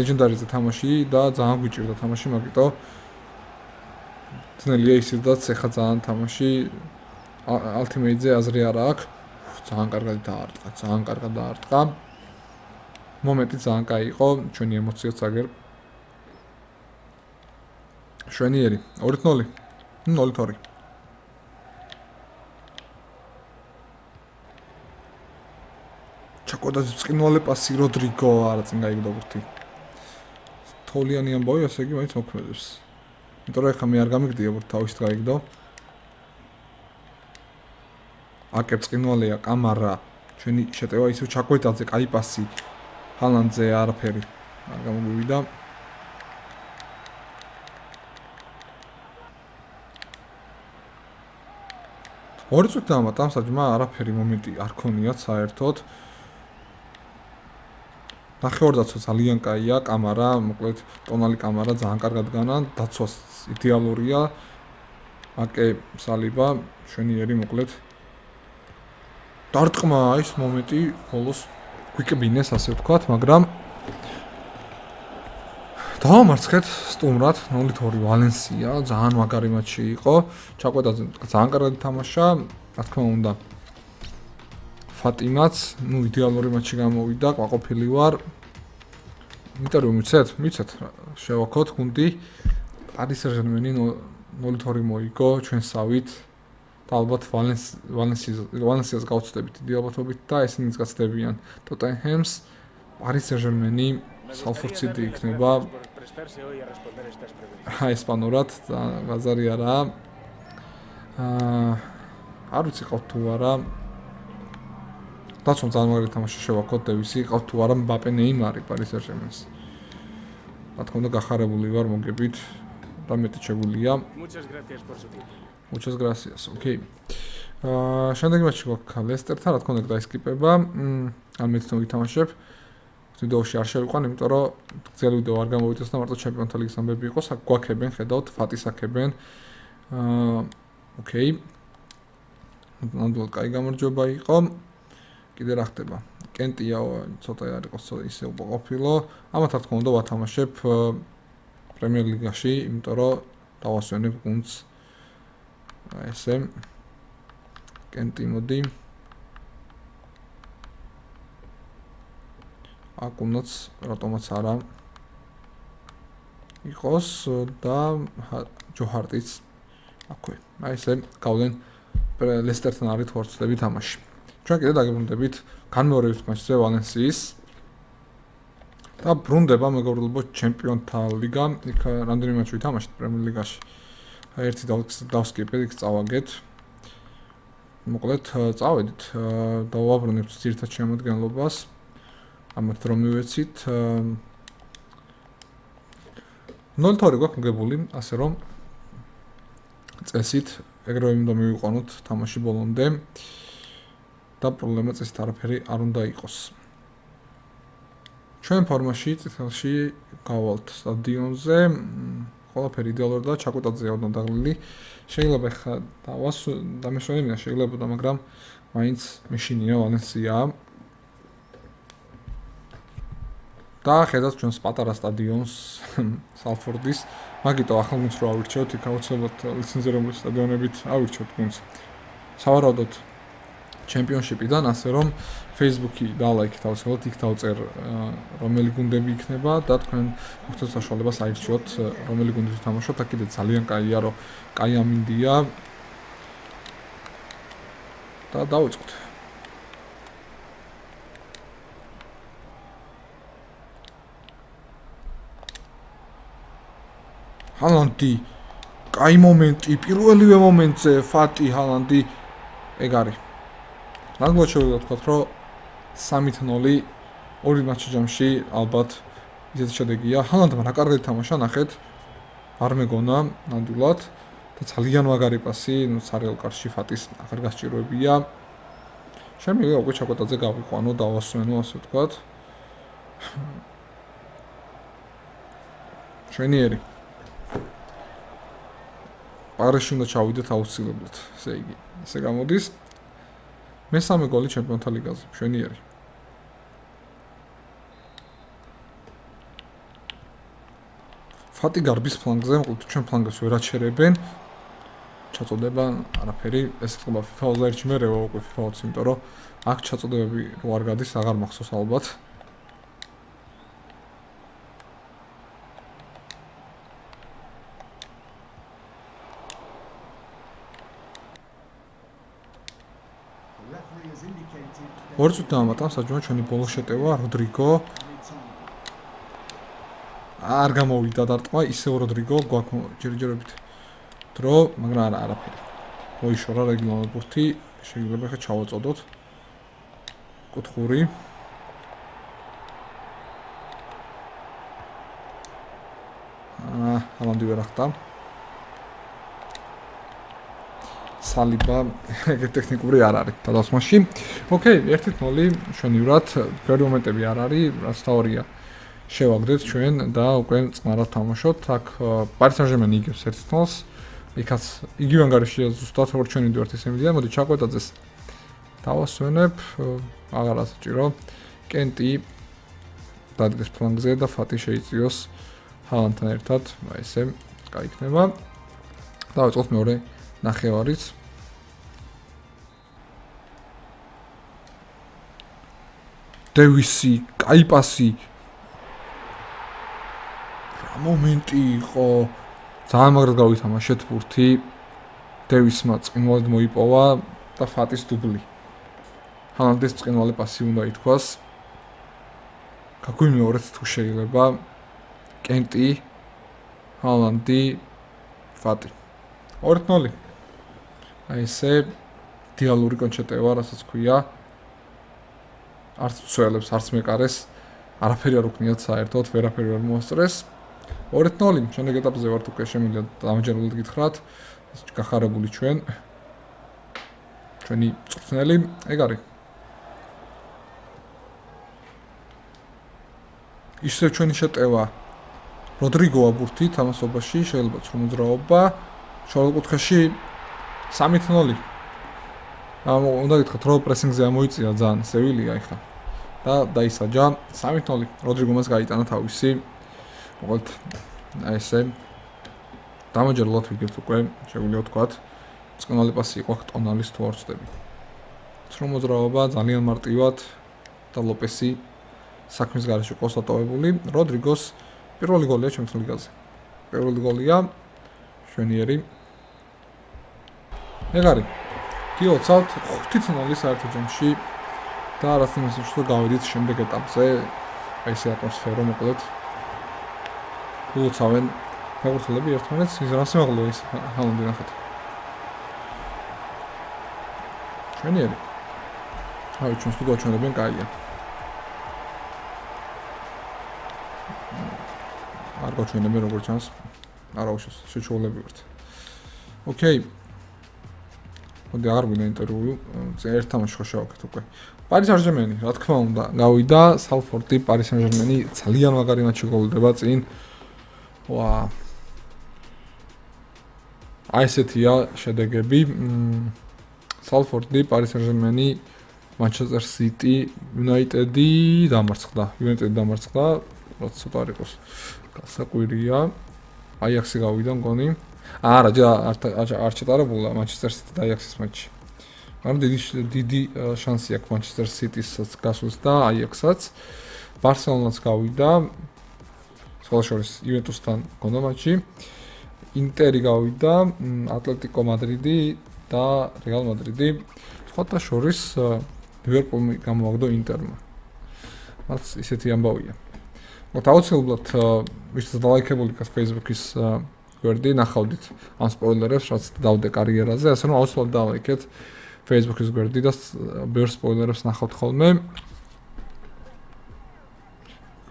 Speaker 2: ლეგენდარიზე თამაში და ძალიან გვიჭირდა თამაში მაგიტო ძნელია ისედაც ეხა ძალიან თამაში Ultimate-ზე აზრი არ აქვს ძალიან კარგად დაარტყა ძალიან კარგად დაარტყა მომენტი ძალიან კაი იყო ჩვენი ემოციაც აგერ შვენიერი 2-0 0-2. ჩაკოდას წინვალე პასი როდრიგო არა წინ გაიგდო ბურთი. თოლიანი ამბავი ასე იგი მაინც მოქმედებს. იმიტომ რომ ეხა მე არ გამიგდია ბურთი თავის გაიგდო. აკებ წინვალეა კამარა ჩვენი შეტევა ისე ჩაკოიტაძე კაი პასი ჰალანდზე არაფერი არ გამოგვივიდა. ორი წუთი დამატა საჯმა არაფერი მომენტი არ ქონიათ საერთოდ ნახევარდაცვა ძალიან კაია კამარა მოკლედ ტონალი კამარა ძალიან კარგად განა დაცვას იდეალურია აკე სალიბა შვენიერი მოკლედ დარტყმა ის მომენტი ბოლოს გვიკბინეს ასე ვთქვათ მაგრამ დავამარცხეთ სტუმრად 0-2 ვალენსია, ძალიან მაგარი მატჩი იყო. ჩაკვეთა ძალიან კარგად თამაშა, რა თქმა უნდა. ფატიმაც, ну, იდეალური მატჩი გამოვიდა, ყვაყოფილი ვარ. იმიტომ რომ მიცეთ, მიცეთ, შევაქოთ გუნდი. პარის სერჟემენი 0-2 მოიგო ჩვენსავით. და ალბათ ვალენს ვალენსიას გავწდებით იდეალობობით და ესენიც გაცდებიან ტოტენჰემს. იქნება hoy a responder estas preguntas. აი ესპანურად ბაზარი არა. აა არ ვიცი ყავ თუ არა. დაცომ ძალიან მაგარი თამაში შევაქოთ დევისი ყავ თუ არა მბაპე ნეიმარი რა თქმა უნდა გახარებული ვარ მოგებით და მეტი შეგვიძლია. Muchas gracias por su tiempo. Muchas gracias. Okay. აა შემდეგი მატჩი გვაქვს ლესტერთან, რა თქმა უნდა დაისკიპება. მ ან მეც თვითონ ვითამაშებ. აა ვიდეოში არ შევიყვან, იმიტომ რომ ძელი ვიდეო არ გამოვიდეს და მარტო ჩემპიონთა ლიგის ამბები იყოს, აქ გვაქებენ, ხედავთ, ფატისაკებენ. აა ოკეი. ნამდვილად კაი გამარჯვება იყო. კიდე რა ხდება? კენტია ცოტა არ იყოს ისე უყოფილო. ამათ რა თქმა უნდა ვათამაშებ პრემიერ ლიგაში, იმიტომ რომ დავასვენებ გუნდს. ესე კენტი მოდი. აქ უნდაც რატომაც არა იყოს და ჯოჰარტიც აქვე. აი ესე გავდენ ლესტერთან არის თორცლები თამაში. ჩვენ კიდე დაგებრუნდებით განმეორების მატჩზე ვალენსიის და ბრუნდება მეგობრებო ჩემპიონთა ლიგა. იქ რამდენი მატჩი ვითამაშეთ პრემიერ ლიგაში? ერთი დავსკიპეთ, იქ წავაგეთ. მოკლედ წავედით და ვაბრუნებთ ძირთად შემოდგენლობას. ამათ რომ მივეცით 0-2 გვაქვს მოგებული, ასე რომ წესით ეგრევე უნდა მივიყვანოთ თამაში ბოლომდე და პრობლემა წესით არაფერი არ უნდა იყოს. ჩვენ ფორმაში წელში გავალთ სტადიონზე, ყველაფერი იდეალურად და ჩაკუტაძეა უნდა დაღლილი. შეიძლება ხა დავას დამეშვენებინა შეიძლება და მაგრამ მაინც მეშინია ვალენსია. და ხედავთ ჩვენს პატარა სტადიონს სალფორდის მაგიტო ახალგუნდს რო ავირჩიოთ იქ აუცილებლად ლიცენზირებული სტადიონებით ავირჩიოთ გუნდს სავარაუდოდ ჩემპიონშიპიდან, ასე რომ Facebook-ი დალაიქეთ ავსალოთ, იქ დავწერ რომელი გუნდები იქნება და თქვენ მოხდეთ საშუალებას აირჩიოთ რომელი გუნდით თამაშობთ, აქ კიდე ძალიან კაია, რომ კაი ამინდია. და დავიწყოთ. ჰალანდი კაი მომენტი, პირველივე მომენტზე ფატი ჰალანდი ეგ არის. რადგან შეიძლება ვთქვათ, რომ 3-0 ორი მატჩი ჯამში ალბათ ისეთი შედეგია. ჰალანდმა რა კარგად თამაშა, ნახეთ. არ მეგონა ნამდვილად და ძალიან მაგარი პასი, ნუ სარეალ კარში ფატის აღარ გასჭიროებია. შემიძლია უკვე ჩაკოტაძე გავიყვანო, დავასვენო, ასე ვთქვათ. შენიერი. პარიში უნდა ჩავიდეთ აუცილებლად, ესე იგი. ესე გამოდის. მესამე გოლი ჩემპიონთა ლიგაზე, მშვენიერი. ფატი გარბის ფლანგზე, მოკლედ ჩვენ ფლანგს ვერ აჩერებენ. ჩაწოდება არაფერი, ეს თქვა FIFA-ზე ერჩი მე რევა უკვე FIFA-ს, იმიტომ რომ აქ ჩაწოდებები რო არ გადის, აღარ მახსოვს ალბათ. ორ წუთი დამატა საჯუნა ჩვენი ბოლო შეტევა როდრიგო. არ გამოვიდა დარტყმა ისევ როდრიგო გვაქვს ჯერჯერობით დრო მაგრამ არა არაფერი. მოიშორა რეგიონალური ბურთი შეიძლება ხა ჩავაწოდოთ. კუთხური. აა ამანდი ვერ ახტა სალიბა ეგ ტექნიკური არ არის თალასმაში. ოკეი, 1-0 შენივრად პირველი მომენტები არ არის, რაც თორია. შევაგდეთ ჩვენ და უკვე წმარად თამაშობთ. აქ პარიზ-სენ-ჟერმენი იგებს 1-0-ს. იქაც იგივე ანგარიშია ზუსტად როგორც ჩვენი დუარტი სემიდია. მოდი ჩაკვეტაძეს დავასვენებ. აღარა საჭირო. კენტი დადგეს ფლანგზე და ფატი შეიწიოს ჰალანთან ერთად. აი ესე, კაი იქნება. დავიწყოთ მეორე ნახევარიც. დევისი, კაი პასი. რა მომენტი იყო? ძალიან მაგრად გავითამაშეთ ბურთი. დევისმა წინვალად მოიპოვა და ფატის დუბლი. ჰალანდის წინვალი პასი უნდა ითქვას. კაკუი მეორეც თუ შეიძლება. კენტი, ჰალანდი, ფატი. 2-0. აი ესე დიალური კონჩეტევა, რასაც ქვია. არც ცველებს, არც მეკარეს არაფერი არ უქნიათ საერთოდ, ვერაფერი არ მოასწრეს. 2-0, შემდეგ ეტაპზე ვართ უკვე შემიძლია დამჯერებლად გითხრათ. ეს გახარებული ჩვენ ჩვენი წვრთნელი, ეგ არის. ისე ჩვენი შეტევა როდრიგოა ბურთი თამასობაში შეიძლება ცრომოძრაობა შორკუთხეში 3-0 ამ უნდა გითხრათ რომ პრესინგზე ამოიწია ძალიან სევილია ახლა და დაისაჯა 3-0 როდრიგო მას გაიტანა თავისი. მოკლედ აი ესე. დამაჯერლოთ ვიგებთ უკვე შეგვიძლია ვთქვათ წყნარი პასი იყო ტონალის თუ არ ვწდები ცრომოძრაობა ძალიან მარტივად და ლოპესი საქმის გარეშე კონსტატოვებული როდრიგოს პირველი გოლია ჩემს ლიგაზე. პირველი გოლია შვენიერი ეგ არის. გიოცავთ 5-0 საერთო ჯამში და რაც იმას უშუალოდ გავედით შემდეგ ეტაპზე. აი ეს ატმოსფერო მოკლედ. გიოცავენ ფეხბურთელები ერთმანეთს. რა სიმაღლე ის ჰალანდი ნახეთ. ჩვენიერი აი ჩვენ თუ გაჩვენებენ კაია არ გაჩვენებენ როგორც ჩანს არა უშოს შეჩოვლები ვართ. ოკეი მოდი აღარ გვინდა ინტერვიუ ერთ თამაში ხო შევაკეთე უკვე. პარი სან-ჟერმენი რა თქმა უნდა გავიდა. სალფორდი პარი სან-ჟერმენი ძალიან მაგარი მატჩი გოლდება წინ. ვა. აი ესეთია შედეგები. სალფორდი პარი სან-ჟერმენი მანჩესტერ სიტი იუნაიტედი დამარცხდა. იუნაიტედი დამარცხდა რაც ცოტა არ იყოს. გასაკვირია. აიაქსი გავიდა მგონი არა ჯა არ არ ჩატარებულა მანჩესტერ სიტი და აიაქსის მატჩი. მაგრამ დიდი დიდი შანსი აქვს Manchester City-საც გასულს და Ajax-საც. Barcelona-ს გავიდა. სოლაშორის Juventus-თან გონდა მატჩი. Inter-ი გავიდა, Atletico Madrid-ი და Real Madrid-ი. სხვათა შორის Liverpool-ი გამოვაგდო Inter-მა. რაც ისეთი ამბავია. მოთ აუცილებლად ვისაც დალაიქებული გას Facebook-ის გვერდი ნახავდით ამ სპოილერებს, რაც დავდე კარიერაზე, ასე რომ აუცილებლად დალაიქეთ Facebook-ის გვერდი და ბევრ სპოილერებს ნახავთ ხოლმე.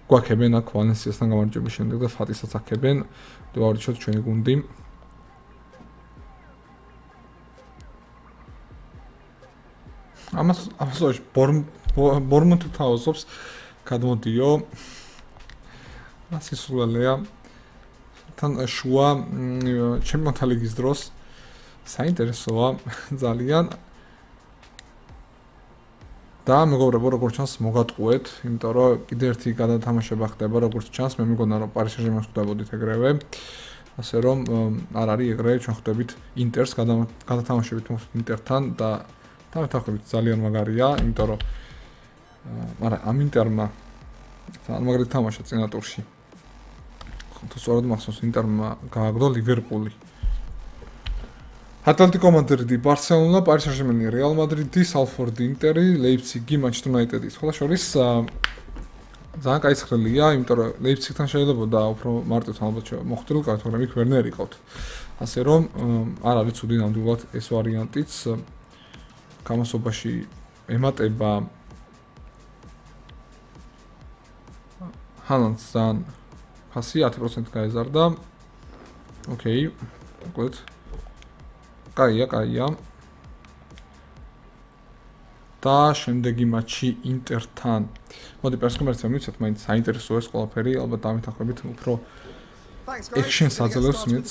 Speaker 2: გვაქებენ აქ ვალენსიასთან გამარჯვების შემდეგ და ფატისაც აქებენ. დავარჩიოთ ჩვენი გუნდი. ამას ამას ბორმონტი თავაზობს გადმოდიო. ასე სულელია. თან შუა ჩემპიონთა ლიგის დროს საინტერესოა ძალიან. და მეგობრებო როგორც ჩანს მოგატყუეთ იმიტომ რომ კიდე ერთი გადათამაშება ხდება როგორც ჩანს მე მეგონა რომ პარი სენ-ჟერმენს ხვდებოდით ეგრევე. ასე რომ არ არის ეგრე ჩვენ ხვდებით ინტერს გადათამაშებით ინტერთან და თავთახობით ძალიან მაგარია იმიტომ რომ მაგრამ ამ ინტერმა ძალიან მაგარი თამაშა წინა ტურში თუ სწორად მახსოვს ინტერმა გააგდო ლივერპული ატლეტიკო მადრიდი, ბარსელონა, პარი სენ-ჟერმენი, რეალ მადრიდი, სალფორდი, ინტერი, ლეიპციგი, მანჩესტერ იუნაიტედი. ხოლო შორის ძალიან კაი ცხრილია, იმიტომ რომ ლეიპციგთან შეიძლება და უფრო მარტივ ალბათ მოხდრილ კართ, მაგრამ იქ ვერნერი ყავთ. ასე რომ არ არის ცუდი ნამდვილად ეს ვარიანტიც. გამოსობაში ემატება ჰალანდს ძალიან ფასი 10% გაეზარდა. ოკეი. მოკლედ კაია, კაია. და შემდეგი მატჩი ინტერთან. მოდი პერსკომერცია მიცეთ, მაინც საინტერესოა ეს ყველაფერი, ალბათ დამეთახვებით უფრო ექშენს აძლევს მეც.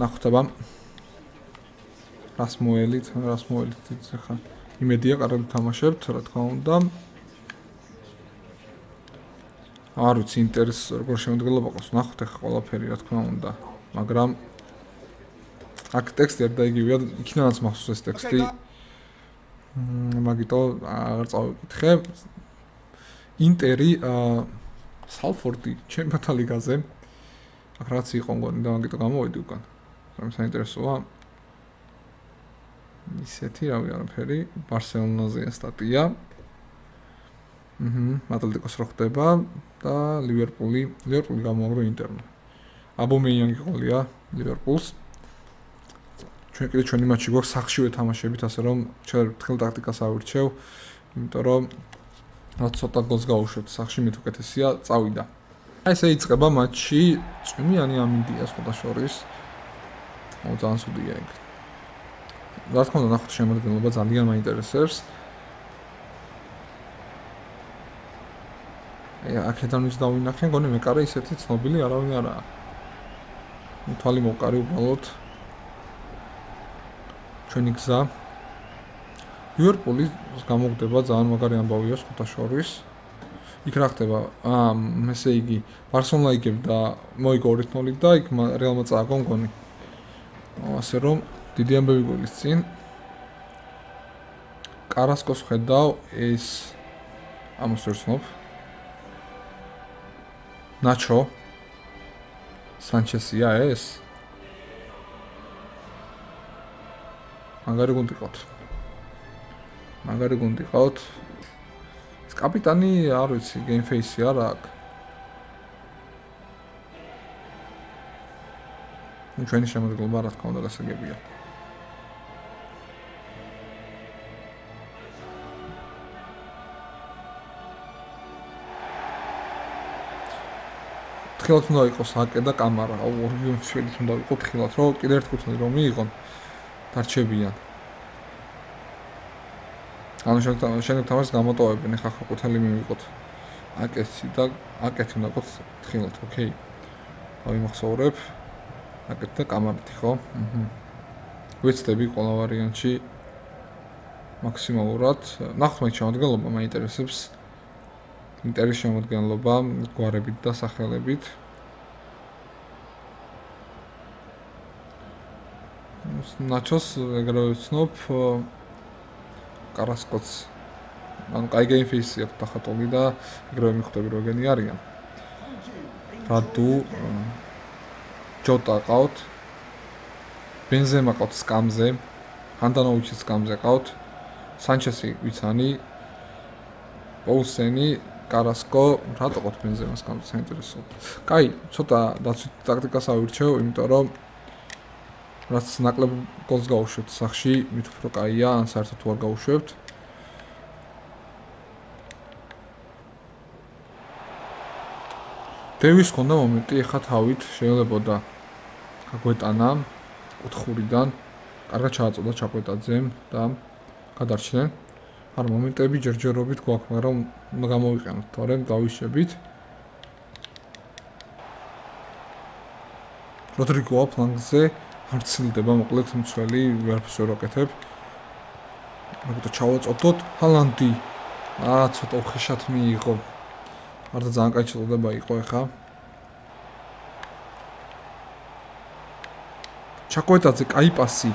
Speaker 2: ნახტება. რას მოელით, რას მოელით, ხა იმედია კარგად თამაშებთ, რა თქმა უნდა. არ ვიცი ინტერეს როგორ შემოდგება ყავს ნახოთ ახლა ყველაფერი რა თქმა უნდა. მაგრამ აქ ტექსტი არ დაიგივია იქნანაც მახსოვს ეს ტექსტი. მაგიტო აღარ წავიკითხე. ინტერი სალფორდი ჩემპიონთა ლიგაზე აქ რაც იყო მგონი და მაგიტო გამოვიდი უკან მაგრამ საინტერესოა ისეთი რავი არაფერი ბარსელონაზეა სტატია. აჰა მატლეტიკოს რო ხდება და ლივერპული ლივერპული გამოაგრო ინტერმა. აბომეიანგი ყოლია ლივერპულს ჩვენ კიდე ჩვენი მატჩი გვაქვს სახშივე თამაშებით ასე რომ ჩვენ თხელ ტაქტიკას ავირჩევ იმიტომ რომ რაც ცოტა გოლს გაუშვებთ სახში მით უკეთესია წავიდა. აი ესე იწყება მატჩი წვიმიანი ამინდია სხვა შორის. ო ძალიან სუდია ეგ რა თქმა უნდა ნახოთ შემოდგენილობა ძალიან მაინტერესებს აქედან ის დავინახე, გონი მე კარი ისეთი ცნობილი არავინ არაა. თვალი მოკარი უბრალოდ ჩვენი გზა ლივერპულის გამოგდება ძალიან მაგარი ამბავია სხვათა შორის. იქ რა ხდება? აა, ესე იგი, ბარსელონა იგებდა მოიგო 2-0 და იქ რეალმა წააგო გონი. ასე რომ დიდი ამბები გულის წინ კარასკოს ხედავ ეს ამოსერცნობ ნაჩო სანჩესია ეს. მაგარი გუნდი ყავთ. მაგარი გუნდი ყავთ. ეს კაპიტანი არ ვიცი გეიმფეისი არა აქ. ნუ ჩვენი შემოგვიდგება რა თქმა უნდა გასაგებია თხილად უნდა იყოს აკე და კამარა, ორი მშვენით უნდა იყოს თხილად, რომ კიდე ერთ კუთვნი რომ მიიღონ დარჩებიან. ანუ შეიძლება შეიძლება თამაშს გამოტოვებენ, ხა ხა კუთელი მივიღოთ. აკეთი და აკეთი უნდა იყოს თხილად, ოკეი. ავიმახსოვრებ. აკეთი და კამარით, ხო? აჰა. ვეცდები ყველა ვარიანტში მაქსიმალურად. ნახოთ მე შემოდგენლობა მაინტერესებს. ინტერის შემოდგენლობა გვარებით და სახელებით. ნაჩოს ეგრევე ვცნობ კარასკოც. ან კაი გეიმ ფეისი აქვს დახატული და ეგრევე მიხვდები რომ ეგენი არიან. რადუ ჯოტა ყავთ. ბენზემა ყავთ სკამზე. ჰანდანოვიჩის სკამზე ყავთ. სანჩესი ვიცანი პოუსენი კარასკო რატო ყავთ ბენზემას სკამზე საინტერესო კაი ცოტა დაცვით ტაქტიკას ავირჩევ იმიტომ რომ რაც ნაკლებ გოლს გაუშვებთ სახში მით უფრო კაია ან საერთოდ თუ არ გაუშვებთ. დევის კონდა მომენტი ახლა თავით შეიძლებოდა გაგვეტანა კუთხურიდან კარგად ჩააწოდა ჩაკვეტაძემ და გადარჩნენ არ მომენტები ჯერჯერობით გვაქვს მაგრამ გამოვიყენოთ თორემ გავიშებით როდრიგო აფლანგზე არ ცილდება მოკლედ მცველი ვერფს ვერ აკეთებ მაგიტო ჩავაწოდოთ. ჰალანდი. აა ცოტა უხეშად მიიღო. არდა ძალიან კაი შეძლება იყო ახლა ჩაკოეტაძე კაი პასი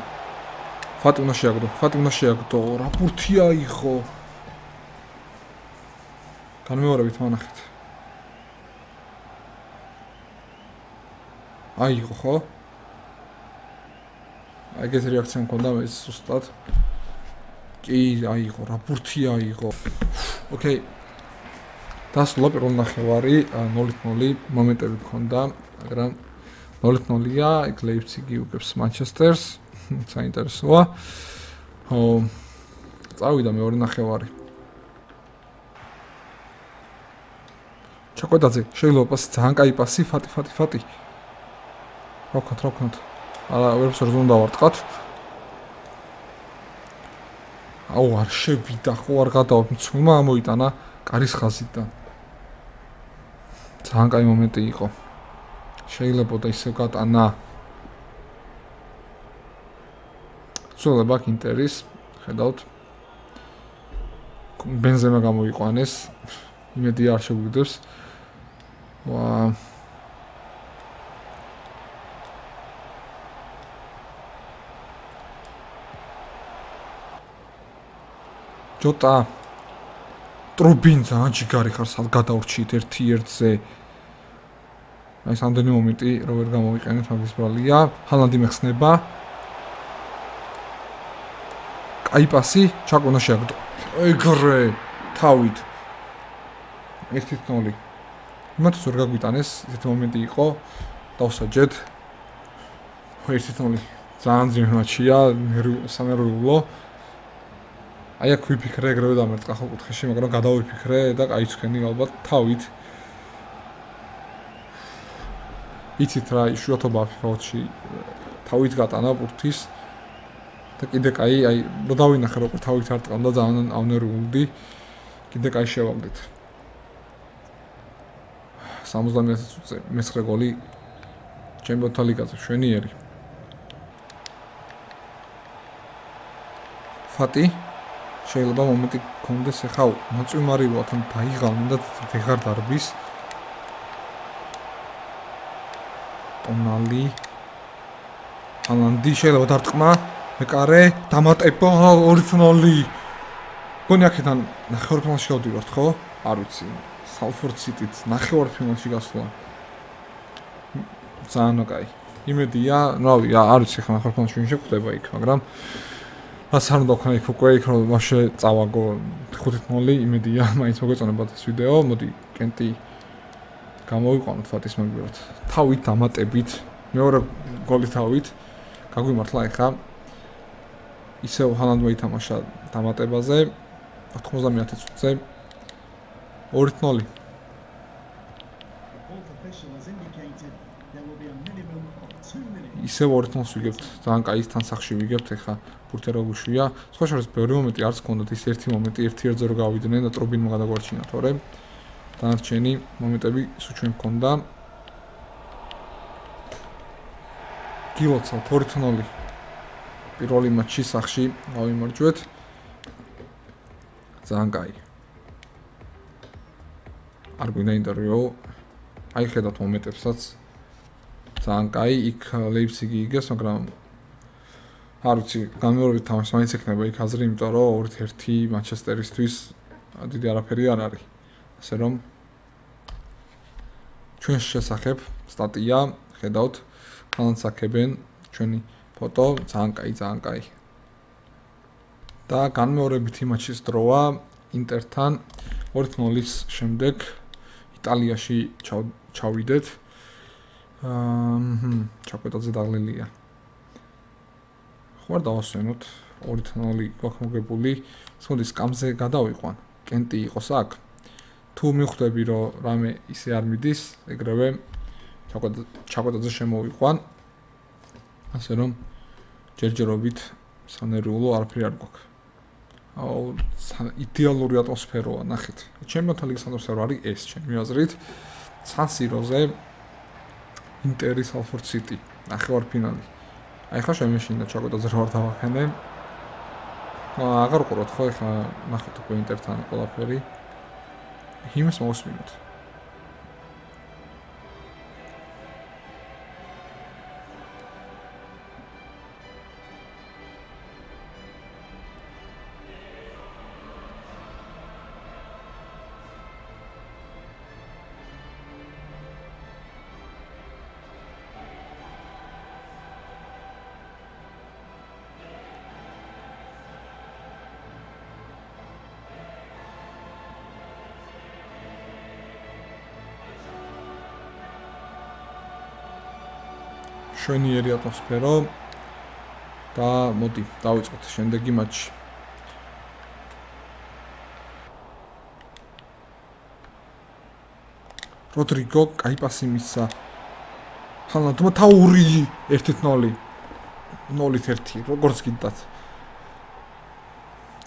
Speaker 2: ფატი უნდა შეაგდო ფატი უნდა შეაგდო რა პურთია იყო განმეორებით მონახეთ აი იყო ხო? აი ეს რეაქცია მქონდა ეს სუსტად კი აი იყო რა პურთია იყო ოკეი დასრულა პირველ ნახევარი 0-0 მომენტები გქონდა, მაგრამ 0-0-ია, იქ ლეიფციგი უკებს მანჩესტერს. საინტერესოა. ო წავიდა მეორე ნახევარი. ჩაკოდაძე, შეიძლება პასი ძალიან კაი პასი, ფატი, ფატი, ფატი. როქოთ, როქოთ. არა, ვერც ვერ უნდა დავარტყათ. აუ, არ შევიდა, ხო არ გადავა, მცუმა ამოიტანა კარის ხაზიდან. ძალიან კაი მომენტი იყო. შეიძლება და ისე გატანა. ცოლება კინტერის, ხედავთ. ბენზემა გამოიყვანეს. იმედი არ შეგვიდეს. ვა ჯოტა ტრუბინ ძალიან ჯიგარი ხარ სად გადავრჩით 1-1-ზე აი სამდენი მომენტი რო ვერ გამოვიყენეთ მაგის ბრალია ჰალანდი მეხსნება აი პასი ჩაკონა შეაგდო ეგრე თავით. 1-0 იმათ ზორ გაგვიტანეს ეს მომენტი იყო. დავსაჯეთ. 1-0 ძალიან ძიმე მატჩია სამეროულო აი აქ ვიფიქრე ეგრევე დამერტყა ხო კუთხეში, მაგრამ გადავიფიქრე და აი თქვენი ალბათ თავით. იცით რა შუათობა FIFA-ში თავით გატანა პურთის და კიდე კაი აი რო დავინახე როგორ თავით არ ტყავდა ძალიან ავნერული კიდე კაი შევაგდეთ 70 წუთზე მესხრე გოლი ჩემპიონთა ლიგაზე შვენიერი ფატი შეიძლება მომენტი გქონდეს ახლა მოწვიმარილო თან დაიღალნ და ვეღარ დარბის. ტონალი ალანდი შეიძლება დარტყმა მეკარე დამატება 2-0 გონი აქედან ნახევარფინალში გავდივართ ხო? არ ვიცი სალფორდ სიტით ნახევარფინალში გასვლა. ძალიან კაი იმედია რავი არ ვიცი ხა ნახევარფინალში ვინ შეხვდება იქ მაგრამ რაც არ უნდა ქნა იქ უკვე იქ რომ მასე წავაგო 5-0 იმედია მაინც მოგეწონებათ ეს ვიდეო. მოდი კენტი გამოვიყვანოთ ფატის მაგბერად თავით დამატებით მეორე გოლი თავით. გაგვიმართლა ახლა ისევ ჰალანდმა ითამაშა დამატებაზე. 90 წუთზე. 2-0 ისევ 2-0-ს ვიგებთ. ძალიან კაი თანსახში ვიგებთ. ახლა პურტეროგუშვია. სხვა შორის ბევრი მომენტი არც გქონდათ ის ერთი მომენტი 1-1-ზე რო გავიდნენ და ტრობინმა გადაგვარჩინა თორე დანარჩენი მომენტები სულ ჩვენ გქონდა. გილოცა 2-0 პირველი მატჩი სახში გავიმარჯვეთ. ძალიან კაი. არ გვინდა ინტერვიუ. აი ხედავთ მომენტებსაც. ძალიან კაი, იქ ლეიფციგი იგეს, მაგრამ არ ვიცი, განმეორებით თამაშს მაინც ექნება იქ აზრი, იმიტომ რომ 2-1 მანჩესტერისთვის დიდი არაფერი არ არის. ასე რომ ჩვენ შესახებ სტატია ხედავთ, განსაკებენ ჩვენი ფოტო, ძალიან კაი, ძალიან კაი. და განმეორებითი მატჩის დროა ინტერთან 2-0-ის შემდეგ იტალიაში ჩავიდეთ. აა ჰმ, ჩაკვეტაძე დაღლილია. ხო არ დავასვენოთ 2-0 გვაქვს მოგებული. სწოდის კამზე გადავიყვან. კენტი იყოს აქ. თუ მიხვდები რომ რამე ისე არ მიდის, ეგრევე ჩაკვეტაძე შემოვიყვან. ასე რომ ჯერჯერობით სანერვულო არაფერი არ გვაქვს. აუ იდეალური ატმოსფეროა, ნახეთ. ჩემპიონთა ლიგის ატმოსფერო არის ეს, ჩემი აზრით. სან-სიროზე ინტერის ალფორდ სიტი, ნახევარფინალი. აი ხა შემეშინდა ჩაკოტაზე რა ვარ დავახენე. აა აღარ ყუროთ ხო ხა ნახეთ უკვე ინტერთან ყველაფერი. იმას მოსმინოთ. შვენიერი ატმოსფერო და მოდი, დავიწყოთ შემდეგი მატჩი. როდრიგო, კაი პასი მისცა. ჰალანდმა თავური 1-0. 0-1, როგორც გინდათ.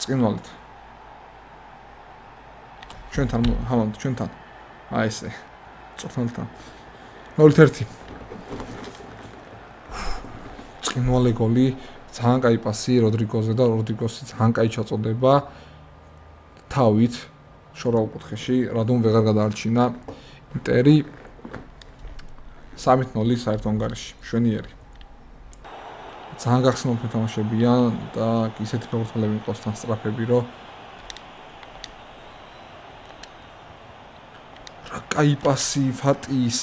Speaker 2: წინვალეთ. ჩვენთან ჰალანდ, ჩვენთან. აი ესე. წორთანთან. 0-1. ხინვალე გოლი ძალიან კაი პასი როდრიგოზე და როდრიგოსი ძალიან კაი ჩაწოდება თავით შორაულ კუთხეში, რადომ ვეღარ გადაარჩინა ინტერი 3-0 საერთო ანგარიში, მშვენიერი. ძალიან გახსნათ თამაშებია და ისეთი ფეხბურთელები მყავს თან სტრაფები, რომ რა კაი პასი ფატის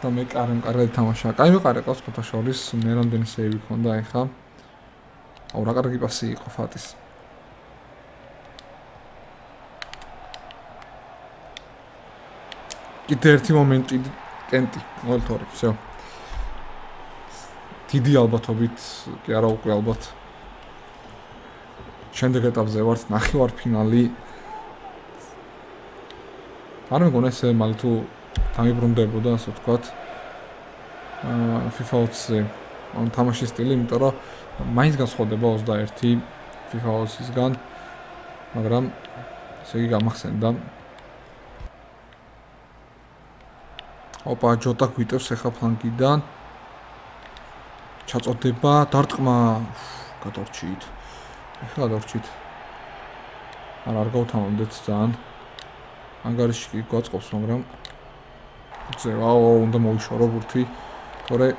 Speaker 2: და მე კარემ კარგად თამაშა. კაი მე კარე ყავს ფოთაშორის, მე რამდენი სეივი ქონდა ახლა. აუ რა კარგი პასი იყო ფატის. კიდე ერთი მომენტი კენტი, მოლთორი, всё. დიდი ალბათობით, კი არა უკვე ალბათ. შემდეგ ეტაპზე ვართ ნახევარ ფინალი. არ მეგონა ეს მალე თუ დამიბრუნდებოდა ასე ვთქვათ აა FIFA 20-ზე ან თამაშის სტილი, იმიტომ რომ მაინც განსხვავდება 21 FIFA 20-ისგან, მაგრამ ესე იგი გამახსენდა. ოპა ჯოტა გვიტევს ახლა ფლანგიდან. ჩაწოდება დარტყმა გადორჩით. ახლა გადორჩით. არ არ გავთამამდეთ ძალიან. ანგარიში კი გვაწყობს, მაგრამ აუ უნდა მოიშორო ბურთი თორე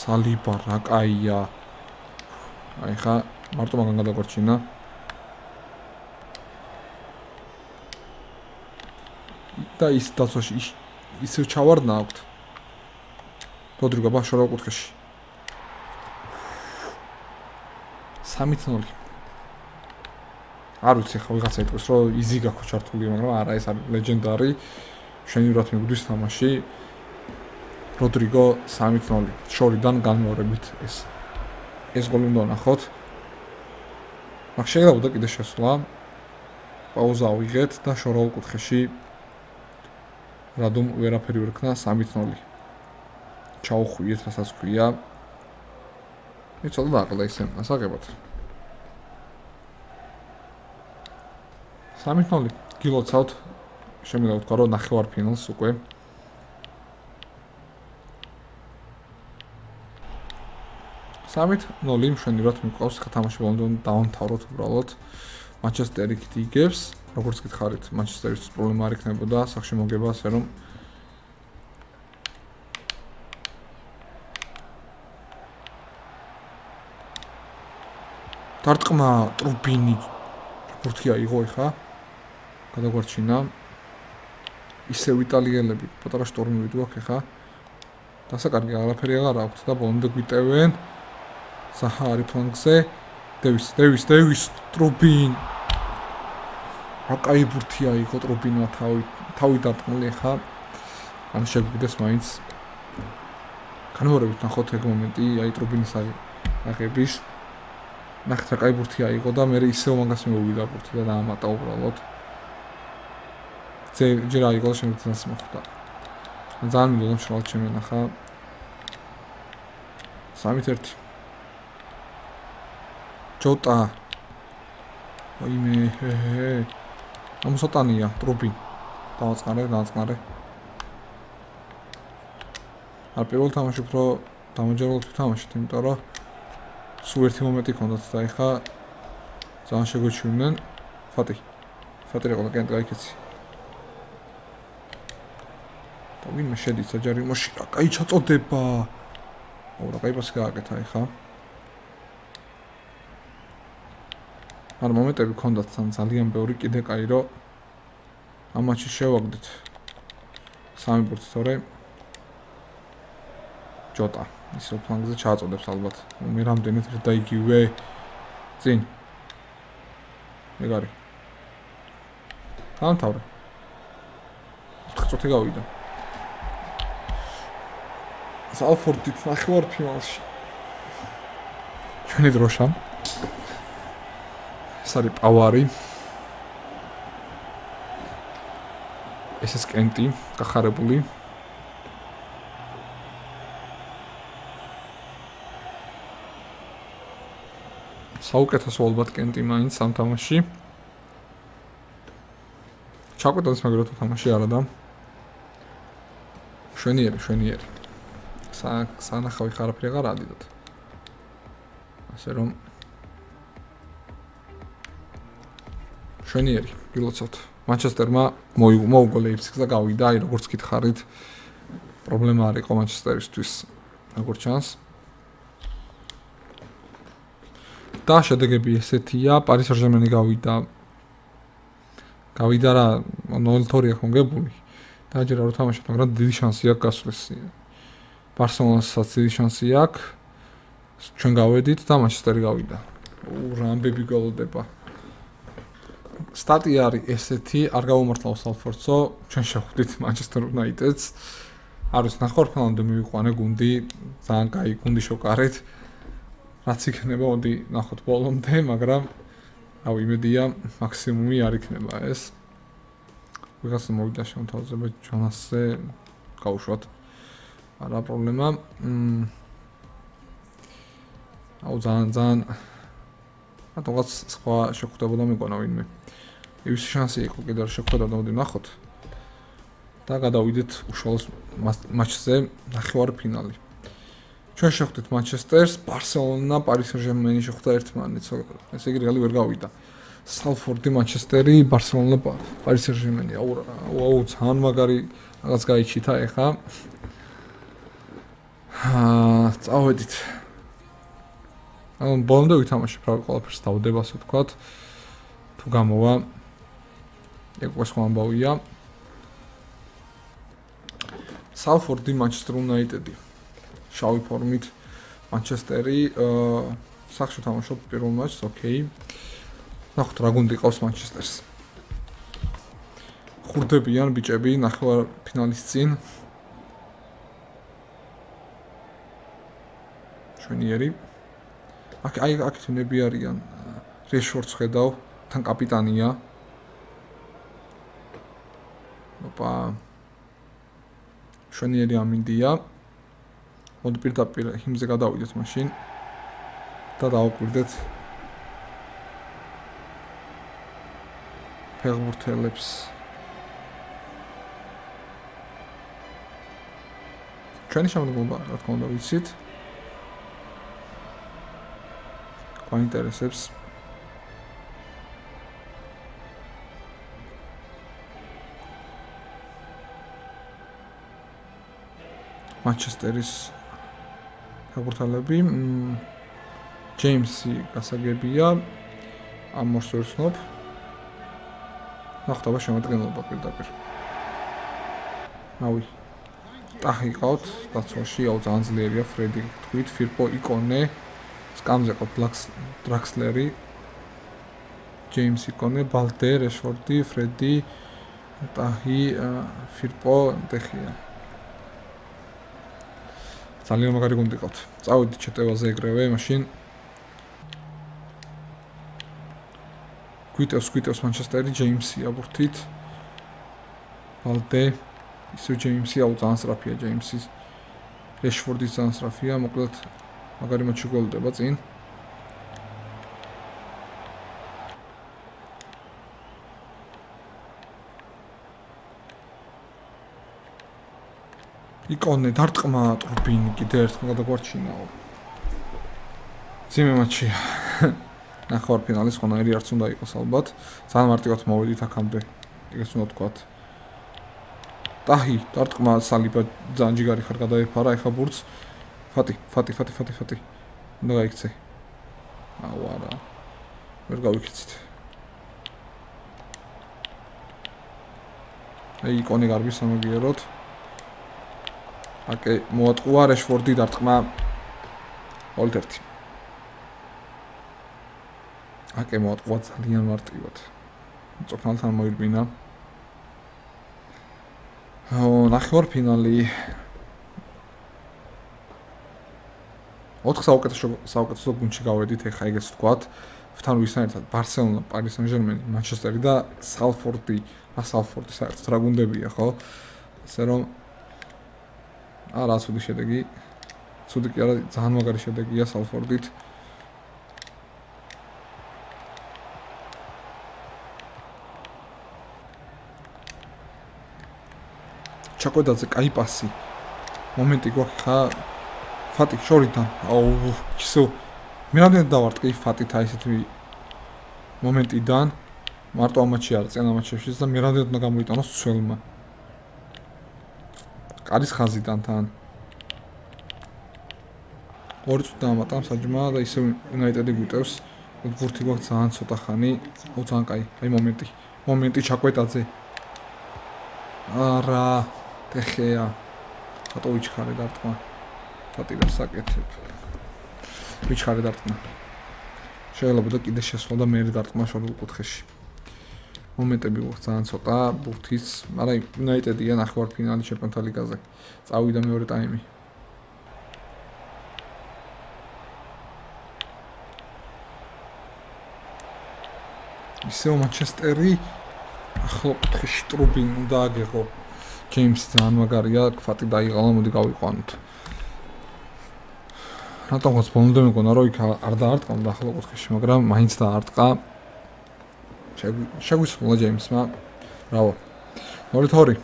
Speaker 2: სალიბა რა კაია? აი ხა მარტო მაგან გადაგორჩინა და ის დაცვაში ისე ჩავარდნა აქვთ. თოდრიგა ბაშორა კუთხეში 3-0 არ ვიცი ხო ვიღაცა იტყვის რომ იზი გაქვს ჩართული მაგრამ არა ეს არის ლეგენდარი. შენივრად მიგდის თამაში როდრიგო 3-0 შორიდან განმეორებით ეს. ეს გოლი უნდა ნახოთ მაგ შეიძლება კიდე შესვლა. პაუზა ვიღეთ და შორაულ კუთხეში რადომ ვერაფერი ვერ ქნა 3-0 ჩაუხვიეთ რასაც ქვია. იცოდა და აყლა ისე ასაღებად სამი გილოცავთ შემიძლია ვთქვა რომ ნახევარ ფინალს უკვე. სამით 0 მშვენივრად მიყავს თამაში ბოლომდე დაუნთავროთ უბრალოდ. მანჩესტერი გიგებს როგორც გითხარით მანჩესტერისთვის პრობლემა არ იქნებოდა სახში მოგება ასე რომ დარტყმა ტრუბინი ბურთია იყო ხა გადაგვარჩინა. ისევ იტალიელები პატარა შტორმები გვაქვს ახლა დასაკარგი არაფერი აღარ აქვს და ბოლომდე გვიტევენ. საჰარი ფლანგზე. დევის დევის დევის ტრუბინ. აკაი ბურთია იყო ტრუბინმა თავი თავი დარტყმული ახლა ან შეგვიდეს მაინც. განმორებით ნახოთ ეგ მომენტი აი ტრუბინის აღების ნახეთ აკაი ბურთია იყო და მე ისევ მაგას მოვიდა ბურთი და დაამატა უბრალოდ. ზე ჯერ აიღო შემდგომს მოხდა ძალიან მინდოდა შალ ჩემი ნახა 3-1 ჯოტა ოიმე ამოსოტანია ტრუბი დააწყარე დააწყარე არ პირველ თამაში უფრო დამაჯერებლად ვთამაშეთ, იმიტომ რომ სულ ერთი მომენტი ქონდათ და ეხა ძალიან შეგოჩვინენ. ფატი. ფატი რა ყოლა კენტ გაიქეცი. და ვინმე შედის საჯარი მოში რა კაი ჩაწოდება. ო რა კაი პასი გააკეთა ეხა. არ მომენტები ქონდათ ძალიან ბევრი კიდე კაი რომ ამ მაჩში შევაგდეთ. სამი ბურთი თორე. ჯოტა ისო ფლანგზე ჩააწოდებს ალბათ. მე რამდენიც რა დაიგივე. წინ. ეგარი. ამთავრე ხწოთი გავიდა სალფორდით ნახევარ ფინალში. ჩვენი დროშა. ეს არის პავარი. ეს ეს კენტი გახარებული. საუკეთესო ალბათ კენტი მაინც ამ თამაში. ჩაკვეთოს მაგრამ თამაში არა და. შვენიერი, შვენიერი. სა სანახავი ხარაფრი აღარ ადიდოთ. ასე რომ შვენიერი, გილოცოთ. მანჩესტერმა მოიგო ლეიფციგს და გავიდა, აი როგორც გითხარით. პრობლემა არ იყო მანჩესტერისთვის. როგორც ჩანს, და შედეგები ესეთია პარი სერჟემენი გავიდა გავიდა რა 0-2 ახონ გებული და ჯერ არ უთამაშოთ მაგრამ დიდი შანსი აქვს გასვლის ბარსელონასაც დიდი შანსი აქვს ჩვენ გავედით და მანჩესტერი გავიდა. რამბები გოლდება სტატი არის ესეთი არ გავუმართლავ სალფორდსო ჩვენ შეხვდით მანჩესტერ იუნაიტედს არ ვიცი ნახევარფინალამდე მივიყვანე გუნდი ძალიან კაი გუნდი შოკარეთ რაც იქნება მოდი ნახოთ ბოლომდე მაგრამ რავი იმედია მაქსიმუმი არ იქნება ეს. ვიღაც მოვიდა შემოთავაზება ჯონასზე გავუშვათ არა პრობლემა. მ აუ ძალიან ძალიან რატომაც სხვა შეხვდებოდა მეკონა ვინმე. ის შანსი იყო კიდევ შეხვდა და მოდი ნახოთ. და გადავიდეთ უშუალო მატჩზე, ნახევარ ფინალი. ჩვენ შეხვდით მანჩესტერს, ბარსელონა, პარი სენ-ჟერმენი შეხვდა ერთმანეთს. ესე იგი რეალი ვერ გავიდა. სალფორდი, მანჩესტერი, ბარსელონა, პარი სენ-ჟერმენი. აუ, აუ, ძალიან მაგარი რაღაც გაიჩითა ეხა. აა, წავედით. ანუ ბოლომდე ვითამაშე ფრავი ყველაფერს დავდება, ასე ვთქვათ. თუ გამოვა ეგ უკვე სხვა ამბავია. სალფორდი, მანჩესტერ უნაიტედი. შავი ფორმით მანჩესტერი აა სახში თამაშობ პირველ მატჩს, ოკეი. ნახოთ რა გუნდი ყავს მანჩესტერს. ხურდებიან ბიჭები ნახევარ ფინალის წინ. შვენიერი. აქ აი აქ თუნები არიან. რეშორტს ხედავ, თან კაპიტანია. ოპა. შვენიერი ამინდია. მოდი პირდაპირ იმზე გადავიდეთ მაშინ და დავაკვირდეთ ფეხბურთელებს ჩვენი შემოგვიყვება რა თქმა უნდა ვიცით გვაინტერესებს მანჩესტერის ფეხბურთელები. ჯეიმსი გასაგებია. ამ მორს ვერ ცნობ ნახტობა შემოადგენლობა პირდაპირ. რავი ტახი ყავთ დაცვაში აუ ძალიან ძლიერია ფრედი. თქვით ფირპო იკონე სკამზე ყავთ ბლაქს დრაქსლერი ჯეიმს იკონე ბალდერ ეშორდი ფრედი ტახი ფირპო ტეხია ძალიან მაგარი გუნდი ყავთ. წავიდით ჩეტევაზე ეგრევე, მაშინ გვიტევს გვიტევს მანჩესტერი ჯეიმსი აბურთით. ალდე ისო ჯეიმსი აუ ძალიან სწრაფია ჯეიმსის. ეშფორდის ძალიან სწრაფია, მოკლედ მაგარი მატჩი გოლდება წინ. იკონე დარტყმა ტრუბინი კიდე ერთხელ გადაგვარჩინაო. ძიმე მატჩი. ნახევარ ფინალის ხონაერი არც უნდა იყოს ალბათ. ძალიან მარტივად მოვედით აქამდე. ეგეც უნდა ვთქვათ. ტაჰი, დარტყმა სალიბა ძალიან ჯიგარი ხარ გადაეფარა ეხა ბურთს. ფატი, ფატი, ფატი, ფატი, ფატი. უნდა გაიქცე. აუ არა. ვერ გავიქცით. აი იკონე გარბის სამაგიეროთ. აკე მოატყუა რეშფორდი დარტყმა ოლტერთი აკე მოატყუა ძალიან მარტივად წოფნალთან მოირბინა ო ნახევარ ფინალი 4 საუკეთესო საუკეთესო გუნდში გავედით ეხა ეგეც ვთქვათ ფთანვისთან ერთად ბარსელონა, პარი სენ-ჟერმენი, მანჩესტერი და სალფორდი, ა სალფორდი საერთოდ რა გუნდებია, ხო? ესე რომ არა, ცუდი შედეგი. ცუდი კი არა, ძალიან მაგარი შედეგია სალფორდით. ჩაკვედაძე, კაი პასი. მომენტი გვაქვს ხა ფატი შორიდან. აუ, ისო მე რამდენი დავარტყი ფატით აი ესეთი მომენტიდან მარტო ამაჩი არ წენა ამაჩებში და მე რამდენი უნდა გამოიტანოს ცველმა. არის ხაზიდან თან. ორი წუთი დამატა საჯმა და ისე უნაიტედი გვიტევს. გურთი გვაქვს ძალიან ცოტა ხანი. ო ძალიან კაი, აი მომენტი. მომენტი ჩაკვეტაძე. არა, ტეხეა. ხატო ვიჩხარე დარტყმა. ფატილებს საკეთებ. ვიჩხარე დარტყმა. შეიძლება და კიდე შესვლა და მე დარტყმა შორულ კუთხეში. მომენტები ვარ ძალიან ცოტა ბურთის, მაგრამ United-ია ნახევარ ფინალი ჩემპიონთა ლიგაზე. წავიდა მეორე ტაიმი. ისევ მანჩესტერი ახლა კუთხეში ტრუბინ უნდა აგეღო. ჯეიმს ძალიან მაგარია, ფატი დაიღალა, მოდი გავიყვანოთ. რატომღაც ბოლომდე მეკონა რომ იქ არ დაარტყა და ახლა კუთხეში, მაგრამ მაინც დაარტყა. შეგვისრულა ჯეიმსმა. ბრავო. ორი თორი.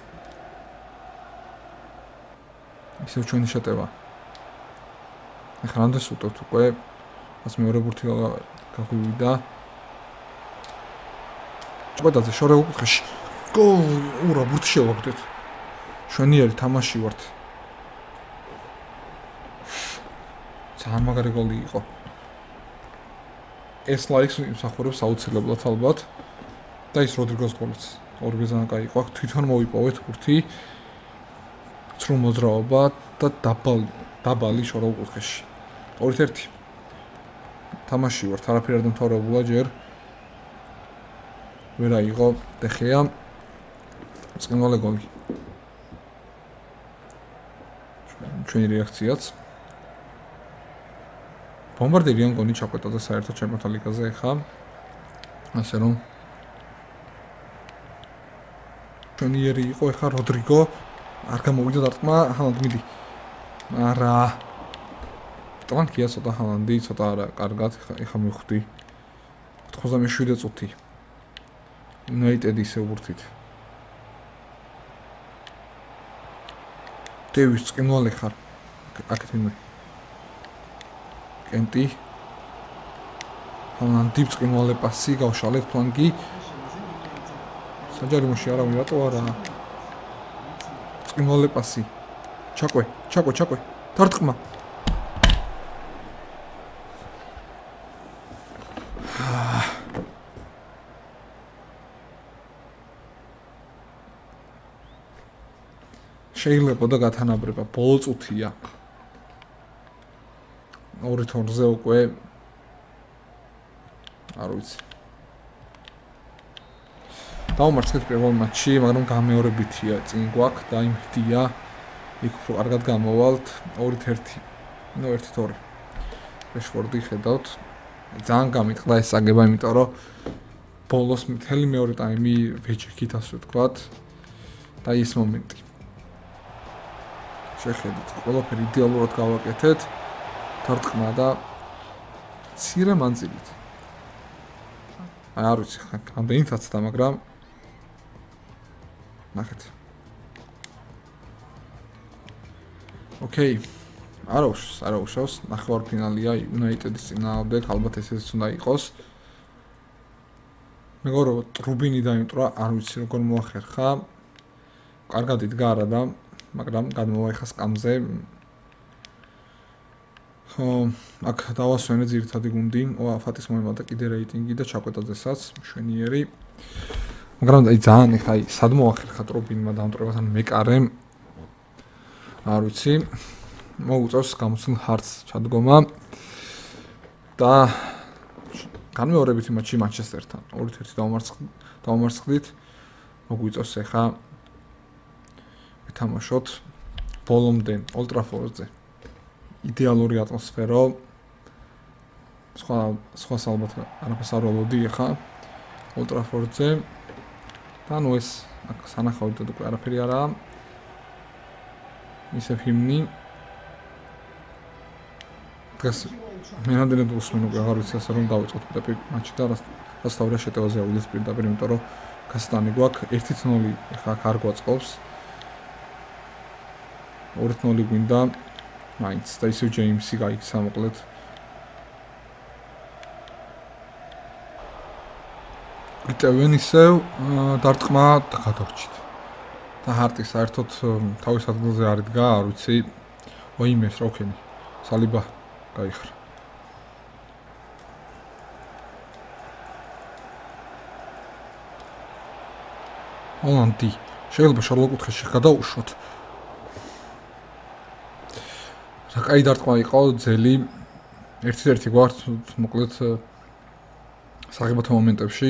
Speaker 2: ისევ ჩვენი შეტევა. ახლა რამდენს უტოვთ უკვე? ას მეორე ბურთი გაგვივიდა. ჭკვედაძე შორე უკუთხეში. გოლ! ურა ბურთი შევაგდეთ. შვენიერი თამაში ვართ. ძალიან მაგარი გოლი იყო. ეს ლაიქს იმსახურებს აუცილებლად ალბათ. და ის როდრიგოს გოლიც ორივე ძალიან კაი იყო. თვითონ მოიპოვეთ ბურთი. ცრუ მოძრაობა და დაბალ დაბალი შორა უკუთხეში. 2-1. თამაში ვარ, თარაფერ არ დამთავრებულა ჯერ. ვერა იყო დეხეა. წინვალე გოლი. ჩვენი რეაქციაც. ბომბარდირიან გონი ჩაკვეტა და საერთოდ ჩემპიონთა ლიგაზე ხა. ასე რომ ჩვენიერი იყო ეხა როდრიგო არ გამოვიდა დარტყმა ჰალანდ მიდი არა. ტრანკია ცოტა ჰალანდი ცოტა არა კარგად ეხა მივხვდი. 97 წუთი. უნაიტედი ისე ურთით დევის წკინვალე ხარ. აქეთ იმე კენტი. ჰალანდი ბწყინვალე პასი გავშალე ფლანგი. საჯარიმოში არავინ რატო არა. ბწყინვალე პასი. ჩაკვე ჩაკვე ჩაკვე. დარტყმა შეიძლება და გათანაბრება ბოლო წუთია. ორი თორზე უკვე არ ვიცი. დაუმარცხეთ პირველ მატჩში, მაგრამ გამეორებითია წინ გვაქვს და იმდია იქ უფრო კარგად გამოვალთ 2-1. ნუ 1-2. რეშფორდი ხედავთ. ძალიან გამიტყდა ეს აგება, იმიტომ რომ ბოლოს მთელი მეორე ტაიმი ვეჭიქით ასე ვთქვათ და ის მომენტი. შეხედეთ, ყველაფერი იდეალურად გავაკეთეთ. თარტყმა და ცირე მანძილით. არ ვიცი, ამდენითაც და მაგრამ ნახეთ. ოკეი. არ უშავს, არ უშავს. ნახევარფინალია United-ის წინააღმდეგ, ალბათ ესეც უნდა იყოს. მეგორო ტრუბინი დაიმტრა, არ ვიცი როგორ მოახერხა. კარგად იდგა არა და მაგრამ გადმოვაიხა სკამზე. ხო, აქ დავასვენე ძირთადი გუნდი, ო აფატის მომენტა კიდე რეიტინგი და ჩაკვეტაძესაც, მშვენიერი. მაგრამ აი ძალიან ეხა აი სად მოახერხა ტრუბინმა დამტრებასთან მეკარემ არ ვიცი. მოუწევს გამოსულ ჰარტს ჩადგომა. და განმეორებითი მატჩი მანჩესტერთან. 2-1 დაუმარცხდით მოგვიწევს ახლა ეთამაშოთ ბოლომდე ოლტრაფორდზე იდეალური ატმოსფერო სხვა სხვა ალბათ არაფერს არ ველოდი ახლა ოლტრაფორდზე და ნუ ეს აქ სანახავთ უკვე არაფერი არაა. ისე ჰიმნი. დღეს მე რამდენად უსმენ უკვე აღარ ვიცი ასე რომ დავიწყოთ პირდაპირ მატჩი და რას თავრა შეტევაზე ავიდეს პირდაპირ იმიტომ რომ გასტანი გვაქვს. 1-0 ხა აქ არ გვაწყობს. 2-0 გვინდა მაინც. და ისე ჯეიმსი გაიქცა მოკლედ იტევენ ისევ დარტყმა და გადავრჩით და ჰარტი საერთოდ თავის ადგილზე არ იდგა არ ვიცი. ოიმეს როკენი სალიბა გაიხრა. ოლანდი, შეიძლება შარლოკუთხეში გადაუშვოთ. რა кай დარტყმა იყო ძელი ერთ-ერთი გვაქვს მოკლედ საღებავ მომენტებში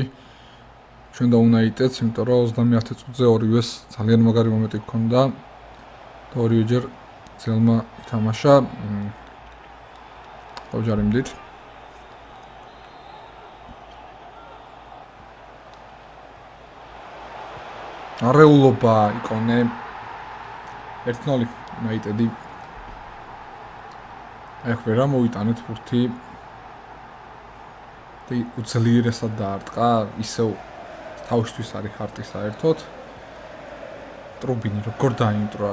Speaker 2: ჩვენ და უნაიტედს, იმიტომ რომ 21 წუთზე ორივეს ძალიან მაგარი მომენტი გქონდა. და ორივე ჯერ ძელმა ითამაშა. ოჯარი მდით არეულობა იკონე 1-0 ნაიტედი ეხ ვერა მოიტანეთ ფურთი. და უძლიერესად დაარტყა. ისევ თავისთვის არის ხარტი საერთოდ. ტრუბინი როგორ დაინტრა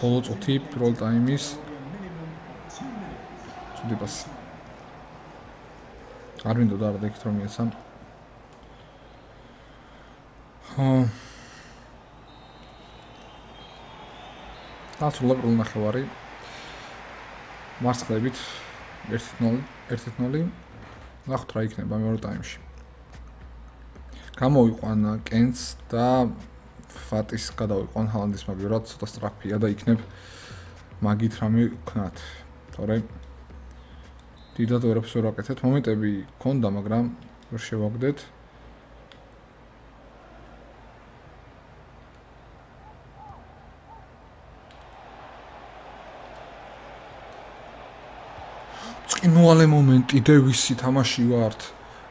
Speaker 2: ბოლო წუთი პირველ ტაიმის. ცუდებას არ მინდო და რა დიქით რომ იესა ხო ასულა პრულ ნახევარი მარცხლებით 1-0 1-0 ნახოთ რა იქნება მეორე ტაიმში გამოვიყვანა კენც და ფატის გადავიყვან ჰალანდის მაგივრად ცოტა სტრაფია და იქნებ მაგით რამე ვქნათ. თორე დიდად ვერაფერს ვერ ვაკეთებ. მომენტები ქონდა, მაგრამ ვერ შევაგდეთ. წინვალე მომენტი დევისი თამაში ვართ.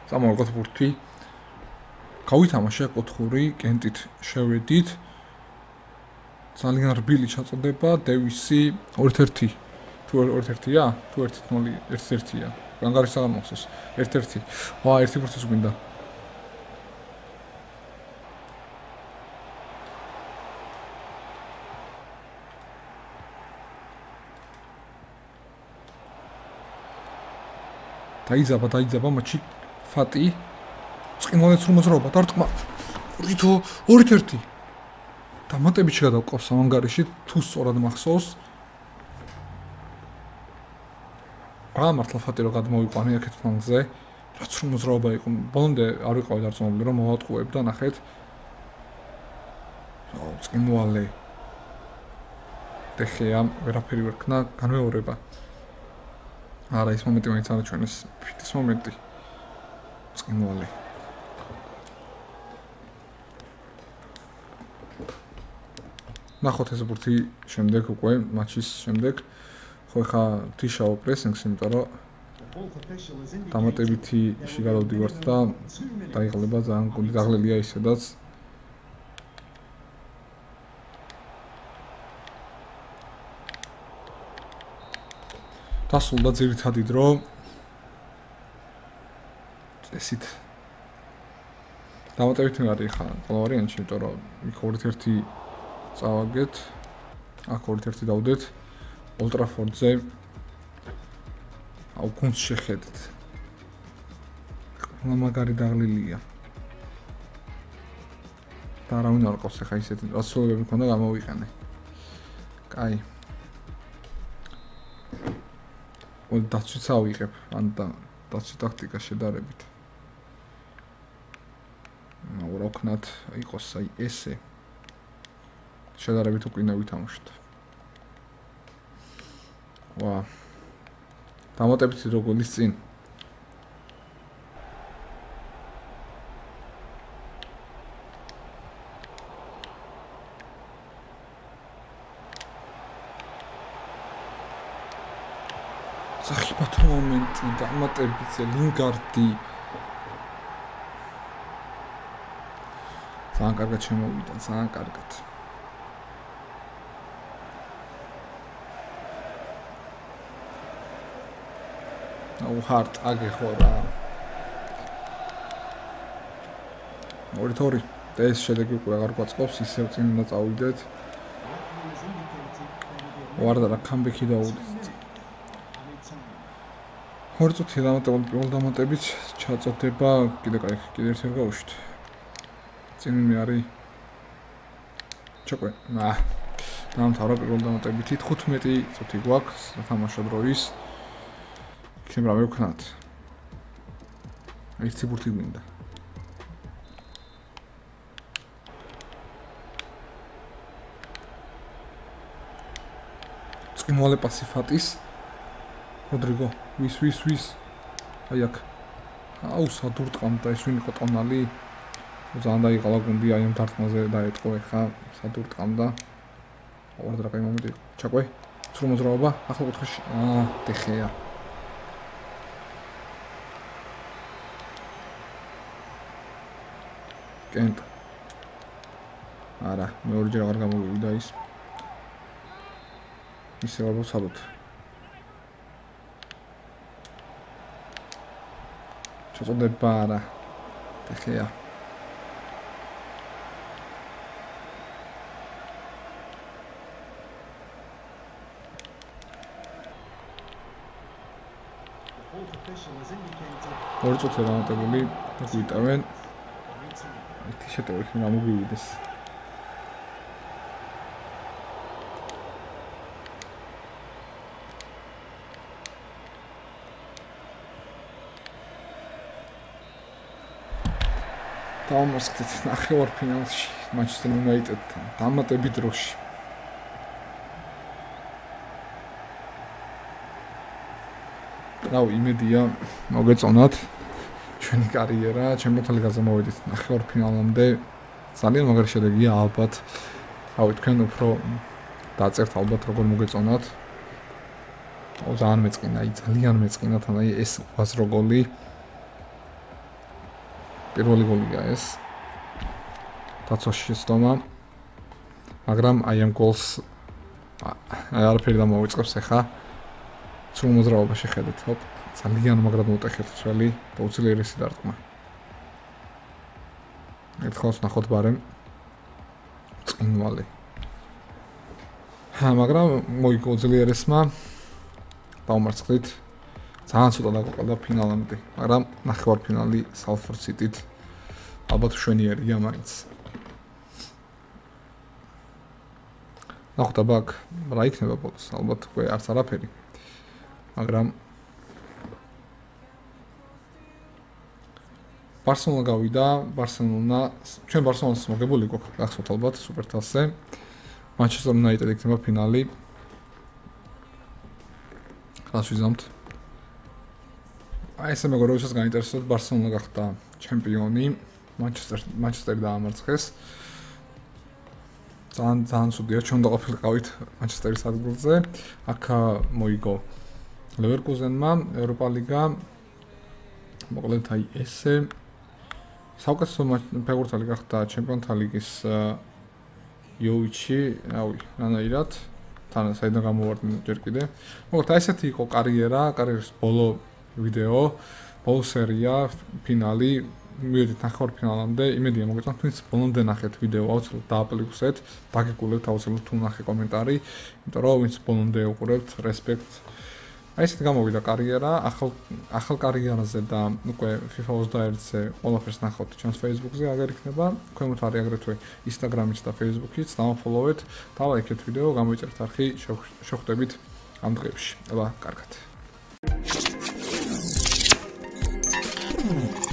Speaker 2: წამოვიღოთ ბურთი. გავითამაშე კოთხური კენტით შევედით. ძალიან რბილი ჩაწოდება დევისი 2-1 თუ 2-1-ია თუ 1-0 1-1-ია განგარი საღამოსოს 1-1 ვა ერთი პროცესი გვინდა დაიძაბა დაიძაბა მაჩი ფატი წკინვალეც რომ მოძრაობა დარტყმა რითო? 2-1 და მოტები შეგადავყავს ამანგარიში თუ სწორად მახსოვს. რა მართლა ფატი რომ გადმოვიყვანე აქეთ ფლანგზე რაც რომ მოძრაობა იყო ბოლომდე არ ვიყავი დარწმუნებული რომ მოვატყუებ და ნახეთ. აუ წინვალე. დეხია ვერაფერი ვერ ქნა განმეორება არა ის მომენტი მაინც არა ჩვენს ფიტის მომენტი. წინვალე. ნახოთ ეს ბურთი შემდეგ უკვე მატჩის შემდეგ. ხო ხა თიშაო პრესინგს იმიტომ რომ დამატებითი შეგალოდივართ და დაიღლება ძალიან გუნდი დაღლილია ისედაც დასულდა ძირითადი დრო ესით დამატებითი არის ხა ყველა ვარიანტი იმიტომ რომ იქ 2-1 წავაგეთ. აქ ორ-ერთი დავდეთ. ულტრაფორდზე. აუ კონს შეხედეთ. ყველა მაგარი დაღლილია. და რა უნდა იყოს ახლა ისეთი რაცოლებები მქონდა გამოვიყენე. კაი. ო დაცვიცა ავიღებ, ან და დაცვი ტაქტიკა შედარებით. აუ რა ვქნათ, იყოს აი ესე. შედარებით უკინა ვითამაშოთ. ვა. დამოტებით როგოლის წინ. დამოტებით ლინგარდი. ძალიან კარგად შემოვიდა, ძალიან კარგად. აუ ჰარტ აგეხო რა ორი თორი და ეს შედეგი უკვე აღარ გვაწყობს ისევ წინ უნდა წავიდეთ ვარდა რა კამბექი დაუდით ორი წუთი დამატებული პირველ დამატებით ჩაწოდება. კიდე კაი კიდე ერთი გავუშვით წინ მე არის ჩოკვე ნა დამთავრა პირველ დამატებითი 15 წუთი გვაქვს. სათამაშო დროის. იქნება რა ვქნათ. ერთი ბურთი გვინდა. წმოლე პასიფატის როდრიგო ვის ვის ვის აი აქ. აუ სადურ ტყამდა ეს ვინ იყო ტონალი? ძალიან დაიყალა გუნდი აი ამ დარტყმაზე დაეწყო ეხა სადურ ტყამდა. ვარდრა კაი მომენტი ჩაკვე. სულ მოძრაობა ახლა კუთხეში. აა დეხეა. კენტ. არა მე ორჯერ აღარ გამოვიდა ის. ისე ალბათ საბოთ ჩაწოდება არა. ეხეა. ორი წუთი დამატებული გვიტავენ. ერთი შეტევა იქ გამოგივიდეს თამაშით ნახევარ ფინალში მანჩესტერ იუნაიტედთან დამატები დროში რავი იმედია მოგეწონათ ჩვენი კარიერა, ჩემოთალ გაზომოვედით ნახევარ ფინალამდე. ძალიან მაგარი შედეგია ალბათ. რავი, თქვენ უფრო დაწერთ ალბათ როგორ მოგეწონათ. ძალიან მეწყინა, აი ძალიან მეწყინა თან ეს ვაზრო გოლი. პირველი გოლია ეს. დაცვაში შეცდომა. მაგრამ აი ამ გოლს აი არაფერი დამოიწყებს ახლა. სულ მოძრაობა შეხედეთ, ჰოპ. ძალიან მაგრად მოუტეხეთ წველი და უძლიერესი დარტყმა. ერთხელს ნახოთ ბარემ წინვალი. ჰა, მაგრამ მოიგო უძლიერესმა დაუმარცხდით. ძალიან ცოტა დაგვყავდა ფინალამდე, მაგრამ ნახევარ ფინალი Salford City-თ ალბათ შვენიერია მაინც. ნახოთ აბა რა იქნება ბოლოს, ალბათ უკვე არც არაფერი. მაგრამ ბარსელონა გავიდა, ბარსელონა ჩვენ ბარსელონას მოგებული გვაქვს გახსოვთ ალბათ სუპერთასზე. მანჩესტერ იუნაიტედ იქნება ფინალი. ხას ვიზამთ. აი ესე მეგობრებო, როდესაც გაინტერესებთ ბარსელონა გახდა ჩემპიონი, მანჩესტერ მანჩესტერი დაამარცხეს. ძალიან ძალიან ცუდია, ჩვენ დაყოფილიყავით მანჩესტერის ადგილზე. აქ მოიგო ლევერკუზენმა ევროპა ლიგა. მოკლედ აი ესე საუკეთესო ფეხბურთელი გახდა ჩემპიონთა ლიგის იოვიჩი, რავი, რანაირად თან საერთოდ გამოვარდნენ ჯერ კიდე. მოკლედ აი ესეთი იყო კარიერა, კარიერის ბოლო ვიდეო, ბოლო სერია, ფინალი მივედით ნახევარფინალამდე, იმედია მოგეწონთ, თუმცა ბოლომდე ნახეთ ვიდეო, აუცილებლად დააპლიკუსეთ, დაგეკულეთ აუცილებლად თუ ნახე კომენტარი, იმიტომ რომ ვინც ბოლომდე უყურებთ, რესპექტ. აი ესეთ გამოვიდა კარიერა, ახალ ახალ კარიერაზე და უკვე FIFA 21-ზე ყველაფერს ნახავთ ჩვენს Facebook-ზე, აგერ იქნება, ქვემოთ არის აგრეთვე Instagram-იც და Facebook-იც, დამაფოლოვეთ, დავა იქეთ ვიდეო, გამოიწერთ არხი, შევხვდებით ამ დღეებში. აბა, კარგად. Hmm.